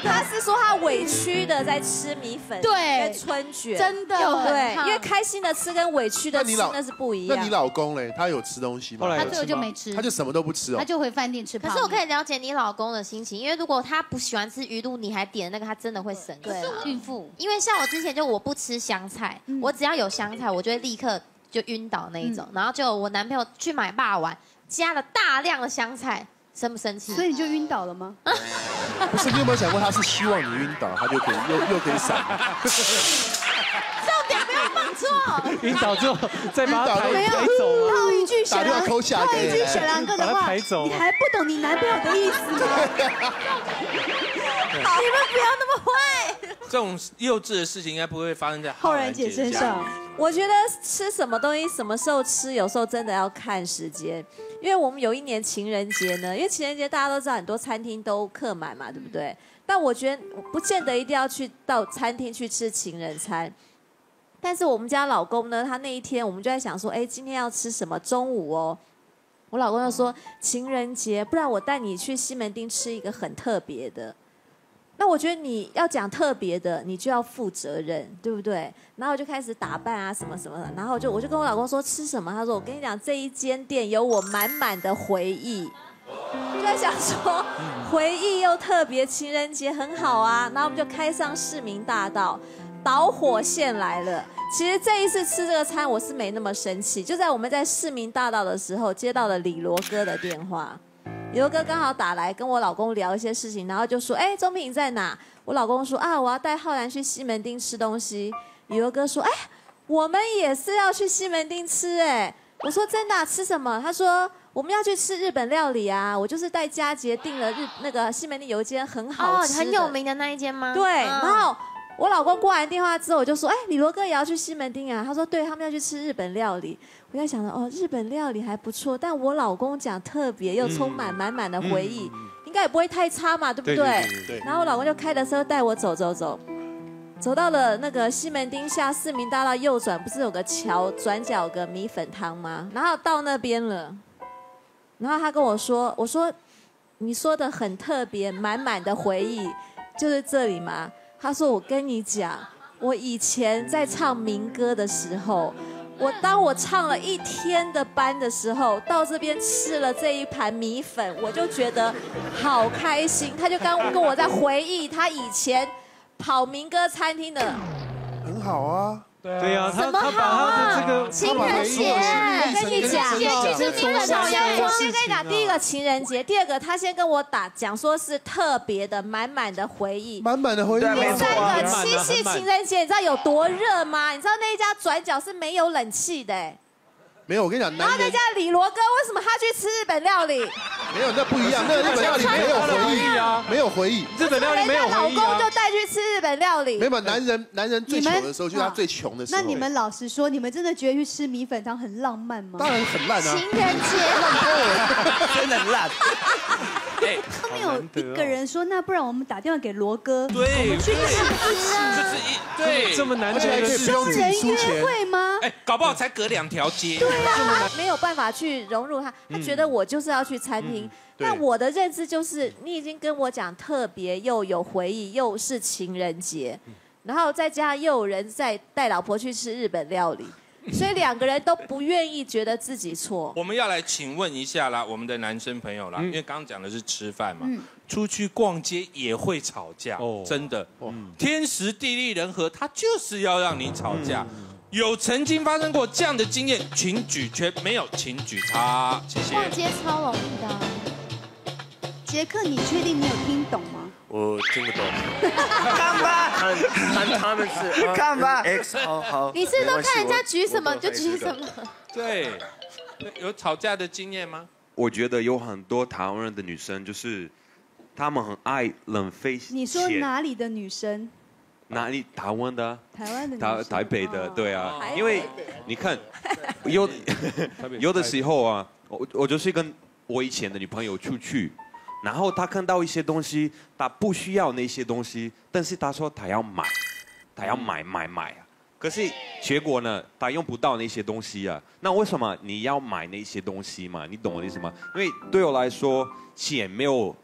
他是说他委屈的在吃米粉，对跟春卷，真的对因为开心的吃跟委屈的吃那是不一样。那你老公嘞？他有吃东西吗？他最后就没吃，他就什么都不吃哦他。就回饭店吃。可是我可以了解你老公的心情，因为如果他不喜欢吃鱼露，你还点那个，他真的会生气。对啦孕妇，因为像我之前就我不吃香菜，我只要有香菜，我就会立刻就晕倒那一种。然后就我男朋友去买霸丸，加了大量的香菜，生不生气？所以你就晕倒了吗？不是，你有没有想过他是希望你晕倒，他就可以又又可以闪？重点不要放错。晕倒之后再把他抬没有抬走吗？套一句小打电话狼，一句小狼哥的话，你还不懂你男朋友的意思吗？(laughs) 你们不要那么坏。这种幼稚的事情应该不会发生在浩然姐身上，我觉得吃什么东西什么时候吃，有时候真的要看时间。因为我们有一年情人节呢，因为情人节大家都知道很多餐厅都客满嘛，对不对？但我觉得不见得一定要去到餐厅去吃情人餐。但是我们家老公呢，他那一天我们就在想说，哎，今天要吃什么？中午哦，我老公就说情人节，不然我带你去西门町吃一个很特别的。那我觉得你要讲特别的，你就要负责任，对不对？然后就开始打扮啊，什么什么的。然后就我就跟我老公说吃什么，他说我跟你讲，这一间店有我满满的回忆。就在想说，回忆又特别，情人节很好啊。然后我们就开上市民大道，导火线来了。其实这一次吃这个餐，我是没那么生气。就在我们在市民大道的时候，接到了李罗哥的电话。李罗哥刚好打来跟我老公聊一些事情，然后就说：“哎，钟平你在哪？”我老公说：“啊，我要带浩然去西门町吃东西。”李罗哥说：“哎，我们也是要去西门町吃哎。”我说真的啊、吃什么？他说我们要去吃日本料理啊，我就是带佳杰订了日那个西门町有一间很好很有名的那一间吗？对，嗯然后我老公挂完电话之后，我就说，哎，李罗哥也要去西门町啊？他说，对他们要去吃日本料理。我在想着，哦，日本料理还不错，但我老公讲特别又充满满满的回忆，应该也不会太差嘛，对不对对？对对对对然后我老公就开着车带我走走走。走到了那个西门町下市民大道右转，不是有个桥转角有个米粉汤吗？然后到那边了，然后他跟我说：“我说你说的很特别，满满的回忆，就是这里吗？”他说：“我跟你讲，我以前在唱民歌的时候，我当我唱了一天的班的时候，到这边吃了这一盘米粉，我就觉得好开心。”他就刚跟我在回忆他以前跑民歌餐厅的。很好啊。对呀，他怎么他把好啊他的这个情人节，我跟你讲，先去吃米粉首先我先跟你讲，第一个情人节，第二个他先跟我打讲说是特别的、满满的回忆，满满的回忆啊。第三个七夕情人节，你知道有多热吗？你知道那一家转角是没有冷气的，哎没有，我跟你讲，然后那家李罗哥为什么他去吃日本料理？没有，那不一样，那个日本料理没有回忆啊，没有回忆。日本料理没有人家老回忆啊公就带去吃日本料理没。有，男人男人最穷的时候就是他最穷的时候。那你们老实说，你们真的觉得去吃米粉汤很浪漫吗？当然很烂啊，情人节真的很烂。(laughs) 哎，他们有一个人说，那不然我们打电话给罗哥，对我们去吃啊。就是一对这么难而且还可以不用自己人约。会吗？哎，搞不好才隔两条街。对啊，没有办法去融入他，他觉得我就是要去餐厅。那我的认知就是，你已经跟我讲特别又有回忆，又是情人节，然后再加上又有人在带老婆去吃日本料理，所以两个人都不愿意觉得自己错。我们要来请问一下啦，我们的男生朋友啦，因为刚刚讲的是吃饭嘛，嗯出去逛街也会吵架，真的，天时地利人和，他就是要让你吵架。有曾经发生过这样的经验，请举拳；没有，请举叉。谢谢。逛街超容易的啊。杰克，你确定你有听懂吗？我听不懂。看吧，看看他们是 (laughs) 啊看吧 X 好好。你是都看人家举什么我就举什么？对，有吵架的经验吗？我觉得有很多台湾人的女生，就是她们很爱冷飞。你说哪里的女生？哪里？台湾的啊、台湾的台。台北的，对啊因为你看，(laughs) 有有的时候啊，我我就是跟我以前的女朋友出去，然后他看到一些东西，他不需要那些东西，但是他说他要买，他要买买买啊。可是结果呢，他用不到那些东西啊。那为什么你要买那些东西嘛？你懂我的意思吗？因为对我来说，钱没有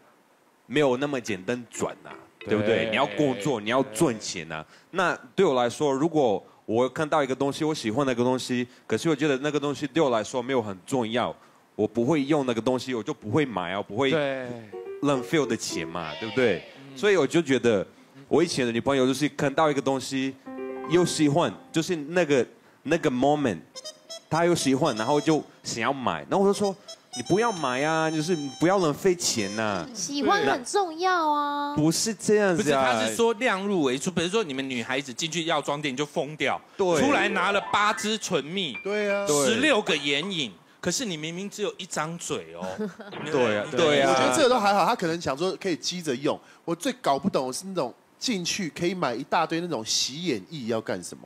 没有那么简单赚啊，对不对？对你要工作，你要赚钱啊。那对我来说，如果我看到一个东西，我喜欢那个东西，可是我觉得那个东西对我来说没有很重要，我不会用那个东西，我就不会买啊，不会对。浪费我的钱嘛，对不对？所以我就觉得，我以前的女朋友就是看到一个东西，又喜欢，就是那个那个 moment，她又喜欢，然后就想要买，然后我就说，你不要买啊，就是不要浪费钱呐、喜欢很重要啊。不是这样不是，子啊，他是说量入为出，比如说你们女孩子进去药妆店就疯掉，对。出来拿了八支唇蜜，对啊。对十六个眼影，可是你明明只有一张嘴哦。(laughs) 对啊对啊我觉得这个都还好，他可能想说可以积着用。我最搞不懂的是那种进去可以买一大堆那种洗眼液要干什么？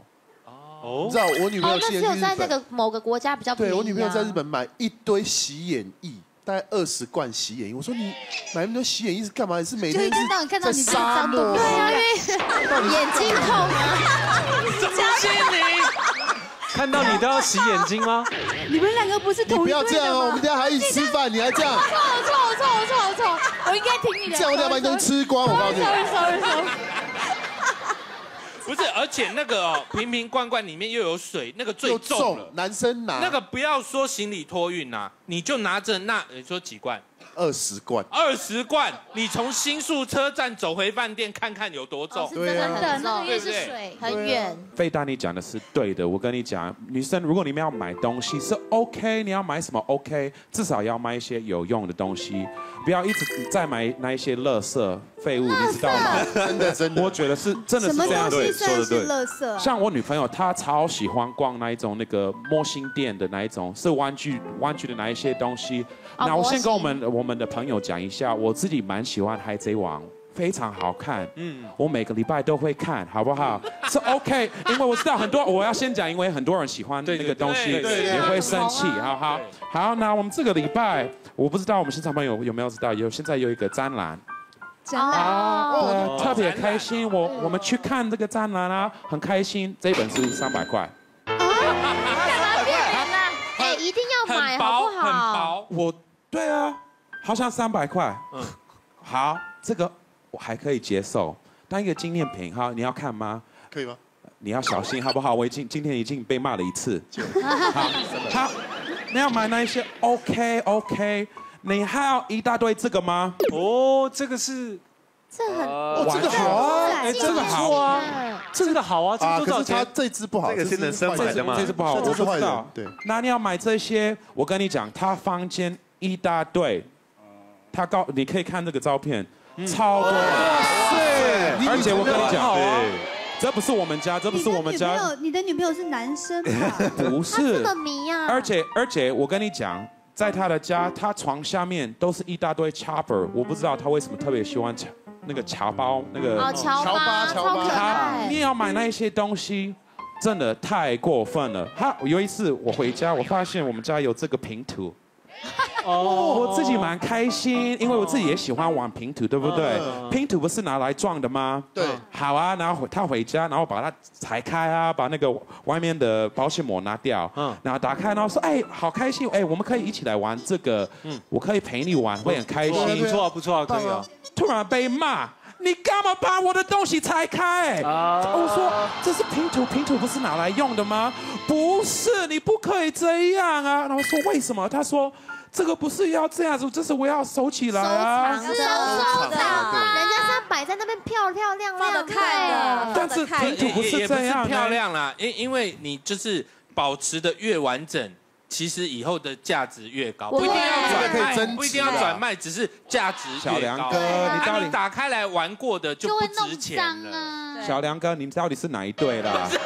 哦你知道我女朋友，之前去日有在那本，个某个国家比较便宜、啊。对我女朋友在日本买一堆洗眼液，大概二十罐洗眼液。我说你买那么多洗眼液是干嘛？你是每天就一天到晚看到在你这张沙漠？对啊，因为眼睛痛啊。(laughs) 心灵。看到你都要洗眼睛吗？(laughs) 你们两个不是同不要这样哦，我们等一下还一起吃饭，你还这样，错错错错错，我应该听你的。这样我等一下把你东西吃光，我告诉你。Sorry sorry sorry。不是，而且那个哦，瓶瓶罐罐里面又有水，那个最重了。男生拿那个不要说行李托运呐、你就拿着那，你说几罐？二十罐。二十罐，你从新宿车站走回饭店看看有多重。对真的很重，那个也是对不对水，很远。费丹，你讲的是对的。我跟你讲，女生如果你们要买东西是 OK，你要买什么 OK，至少要买一些有用的东西，不要一直在买那一些垃圾废物，你知道吗？真的真的，我觉得是真的是这样东西子。算是垃圾啊？像我女朋友，她超喜欢逛那一种那个模型店的那一种，是玩具玩具的那一些东西。哦那我先跟我们我们的朋友讲一下，我自己蛮喜欢海贼王。非常好看，嗯，我每个礼拜都会看，好不好？(laughs) 是 OK，因为我知道很多，我要先讲，因为很多人喜欢那个东西，对对对也会生气，对好好好。那我们这个礼拜，我不知道我们现场朋友有没有知道，有现在有一个展览，展览啊，特别开心。我我们去看这个展览啊，很开心。这本书三百块，干嘛骗人呢？哎，一定要买好不好？我对啊，好像三百块。嗯，好，这个我还可以接受，当一个纪念品哈，你要看吗？可以吗？你要小心好不好？我已经今天已经被骂了一次。好，好，你要买那一些 OK OK，你还要一大堆这个吗？哦，这个是这很哦，这个好啊，哎，这个好啊，这个好啊，这啊，个多少可是它钱？这只不好，这个是能生坏买的吗这只不好，我这是坏的不知道。对，那你要买这些，我跟你讲，他房间一大堆，他告你可以看这个照片，超多。对，而且我跟你讲，对，这不是我们家，这不是我们家，的女朋友，你的女朋友是男生吧？不他这是。么迷啊！而且而且，我跟你讲，在他的家，他床下面都是一大堆 chopper，我不知道他为什么特别喜欢乔那个乔包那个哦，乔乔巴巴乔巴他爱你。也要买那一些东西，真的太过分了。他有一次我回家，我发现我们家有这个拼图。(laughs) 哦，我自己蛮开心，因为我自己也喜欢玩拼图，对不对？拼图不是拿来撞的吗？对好啊，然后他回家，然后把它拆开啊，把那个外面的保鲜膜拿掉，嗯，然后打开，然后说，哎，好开心，哎，我们可以一起来玩这个，嗯，我可以陪你玩，会很开心。不错啊不错啊，可以啊。突然被骂，你干嘛把我的东西拆开？啊我说这是拼图，拼图不是拿来用的吗？不是，你不可以这样啊！然后说为什么？他说这个不是要这样子，这是我要收起来啊。是要收藏的，人家是要摆在那边漂漂亮亮的看的，但是放着看的拼图不是也也不是这样漂亮啦，因因为你就是保持的越完整。其实以后的价值越高，不一定要转卖，可以增值不一定要转卖，只是价值越高。小梁哥啊你到底你打开来玩过的就不值钱了。啊。小梁哥，你到底是哪一队啦？(laughs)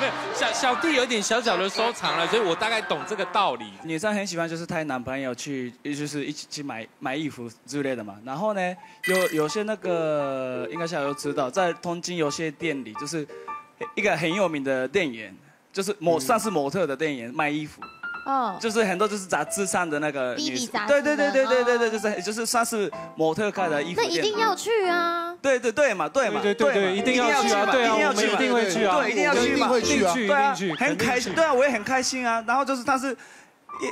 没有，小小弟有点小小的收藏了，所以我大概懂这个道理。女生很喜欢就是带男朋友去，就是一起去买买衣服之类的嘛。然后呢，有有些那个应该小都知道，在东京有些店里，就是一个很有名的店员，就是模算是模特的电影卖衣服。哦，就是很多就是杂志上的那个女对对对对对对对，哦就是就是算是模特开的衣服那。一定要去啊！对对对嘛，对嘛，对对对嘛一定要去啊嘛对啊一定要去嘛我们一定会去啊对，一定要去嘛，一定会去对啊很开心，对啊，我也很开心啊。然后就是，但是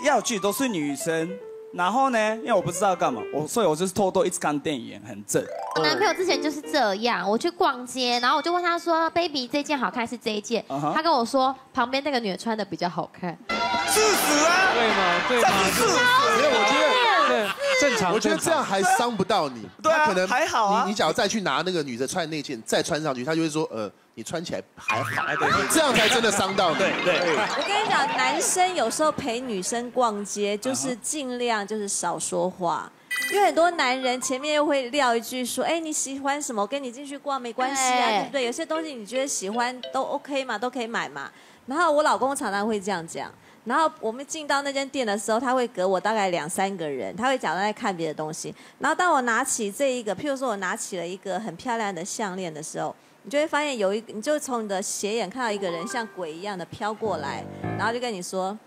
要去都是女生，然后呢，因为我不知道干嘛，我所以我就是偷偷一直看电影，很正。我男朋友之前就是这样，我去逛街，然后我就问他说：“baby，这件好看是这一件他跟我说旁边那个女的穿的比较好看。是死啊！对吗对嘛，是因为，我觉得。对正常。我觉得这样还伤不到你，对啊他可能还好啊你你假如再去拿那个女的穿的那件再穿上去，他就会说，呃，你穿起来还好，这样才真的伤到你。对对我跟你讲，男生有时候陪女生逛街，嗯就是尽量就是少说话。因为很多男人前面又会撂一句说：“哎，你喜欢什么？我跟你进去逛没关系啊，对对不对？有些东西你觉得喜欢都 OK 嘛，都可以买嘛。”然后我老公常常会这样讲。然后我们进到那间店的时候，他会隔我大概两三个人，他会假装在看别的东西。然后当我拿起这一个，譬如说我拿起了一个很漂亮的项链的时候，你就会发现有一，你就从你的斜眼看到一个人像鬼一样的飘过来，然后就跟你说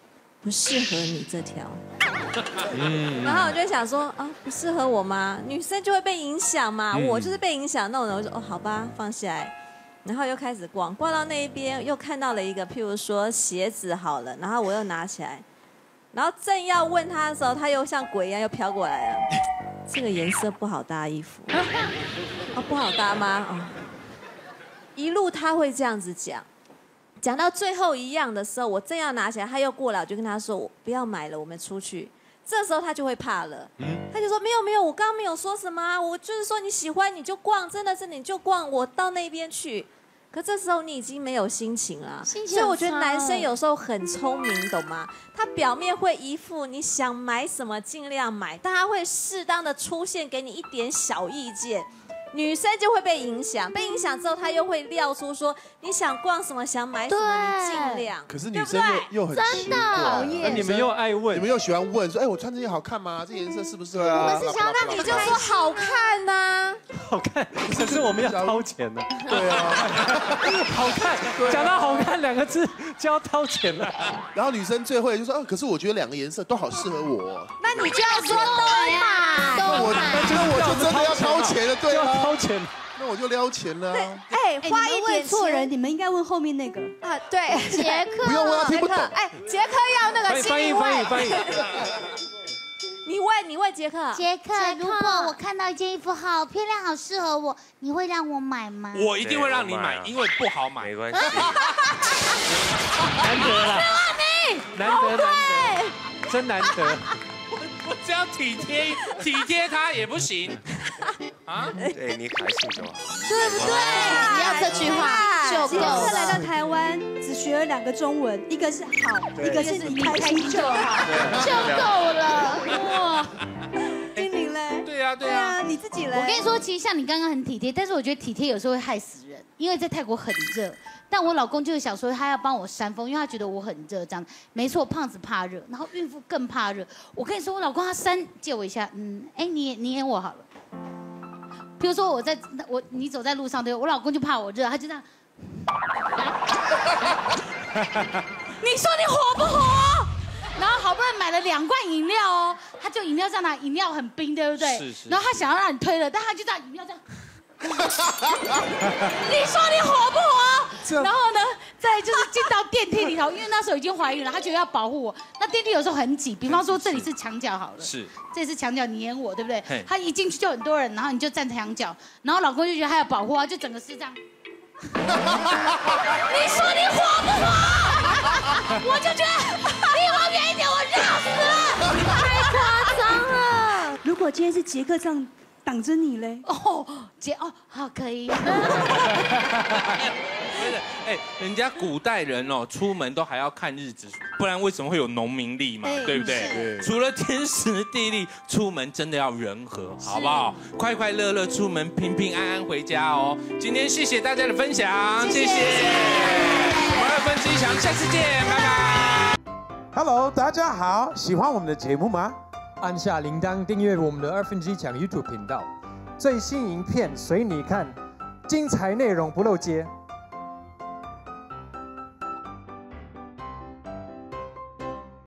不适合你这条。(laughs) 然后我就想说啊，不适合我吗？女生就会被影响嘛，我就是被影响那种人。我就说哦，好吧，放下来。然后又开始逛，逛到那一边又看到了一个，譬如说鞋子好了，然后我又拿起来，然后正要问他的时候，他又像鬼一样又飘过来了。这个颜色不好搭衣服，(laughs) 哦，不好搭吗？哦，一路他会这样子讲，讲到最后一样的时候，我正要拿起来，他又过来，我就跟他说：“我不要买了，我们出去。”这时候他就会怕了，他就说没有没有，我刚刚没有说什么啊，我就是说你喜欢你就逛，真的是你就逛，我到那边去。可这时候你已经没有心情了，心情所以我觉得男生有时候很聪明，懂吗？他表面会一副你想买什么尽量买，但他会适当的出现给你一点小意见。女生就会被影响，被影响之后，她又会撂出说你想逛什么，想买什么，你尽量。可是女生又又很奇怪，那你们又爱问，你们又喜欢问说，哎，我穿这件好看吗？这颜色适不适合我？我们是想要让你就说好看呐、好看，可是我们要掏钱呢。对啊，(laughs) 好看，讲到好看两个字就要掏钱了。然后女生最会就说，呃，可是我觉得两个颜色都好适合我。哦。那你就要说都买，那我那我就真的要掏钱了，对啊，掏钱，那我就撩钱了啊。哎，花一点问错人，你们应该问后面那个。啊，对，(laughs) 杰克，不用问他听不懂。杰克，哎，杰克要那个翻译心理翻译翻译位，翻译。(laughs) 你问你问杰克，杰克，如果我看到一件衣服好漂亮，好适合我，你会让我买吗？我一定会让你买，因为不好买。没关系，(laughs) 难得了，难得难得，真难得。我只要体贴体贴他也不行啊。对你开心就好。对不对？你要这句话就杰够克来到，台湾，只学了两个中文，一个是好，一个是你开心就好。就够了。哇，精灵嘞？对呀对呀，你自己嘞？我跟你说，其实像你刚刚很体贴，但是我觉得体贴有时候会害死人，因为在泰国很热。但我老公就是想说，他要帮我扇风，因为他觉得我很热，这样没错，胖子怕热，然后孕妇更怕热。我跟你说，我老公他扇借我一下，嗯，哎，你演你演我好了。比如说我在我你走在路上，对我老公就怕我热，他就这样。(laughs) 你说你火不火？然后好不容易买了两罐饮料哦，他就饮料这样拿，饮料很冰，对不对？是是然后他想要让你推了，但他就这样饮料这样。你说你火不火？然后呢，再就是进到电梯里头，因为那时候已经怀孕了，他觉得要保护我。那电梯有时候很挤，比方说这里是墙角好了，是这是墙角，你演我对不对嘿？他一进去就很多人，然后你就站墙角，然后老公就觉得他要保护啊，就整个是这样。(laughs) 你说你火不火？我就觉得离我远一点，我热死了，太夸张了。如果今天是杰克这样挡着你嘞？哦，姐哦，好可以。真的，哎，人家古代人哦，出门都还要看日子，不然为什么会有农民力嘛？对对不对？除了天时地利，出门真的要人和，好不好？快快乐乐出门，平平安安回家哦。今天谢谢大家的分享，谢谢。我们二分之一强，下次见，拜拜。Hello，大家好，喜欢我们的节目吗？按下铃铛订阅我们的二分之一强 YouTube 频道，最新影片随你看，精彩内容不漏接。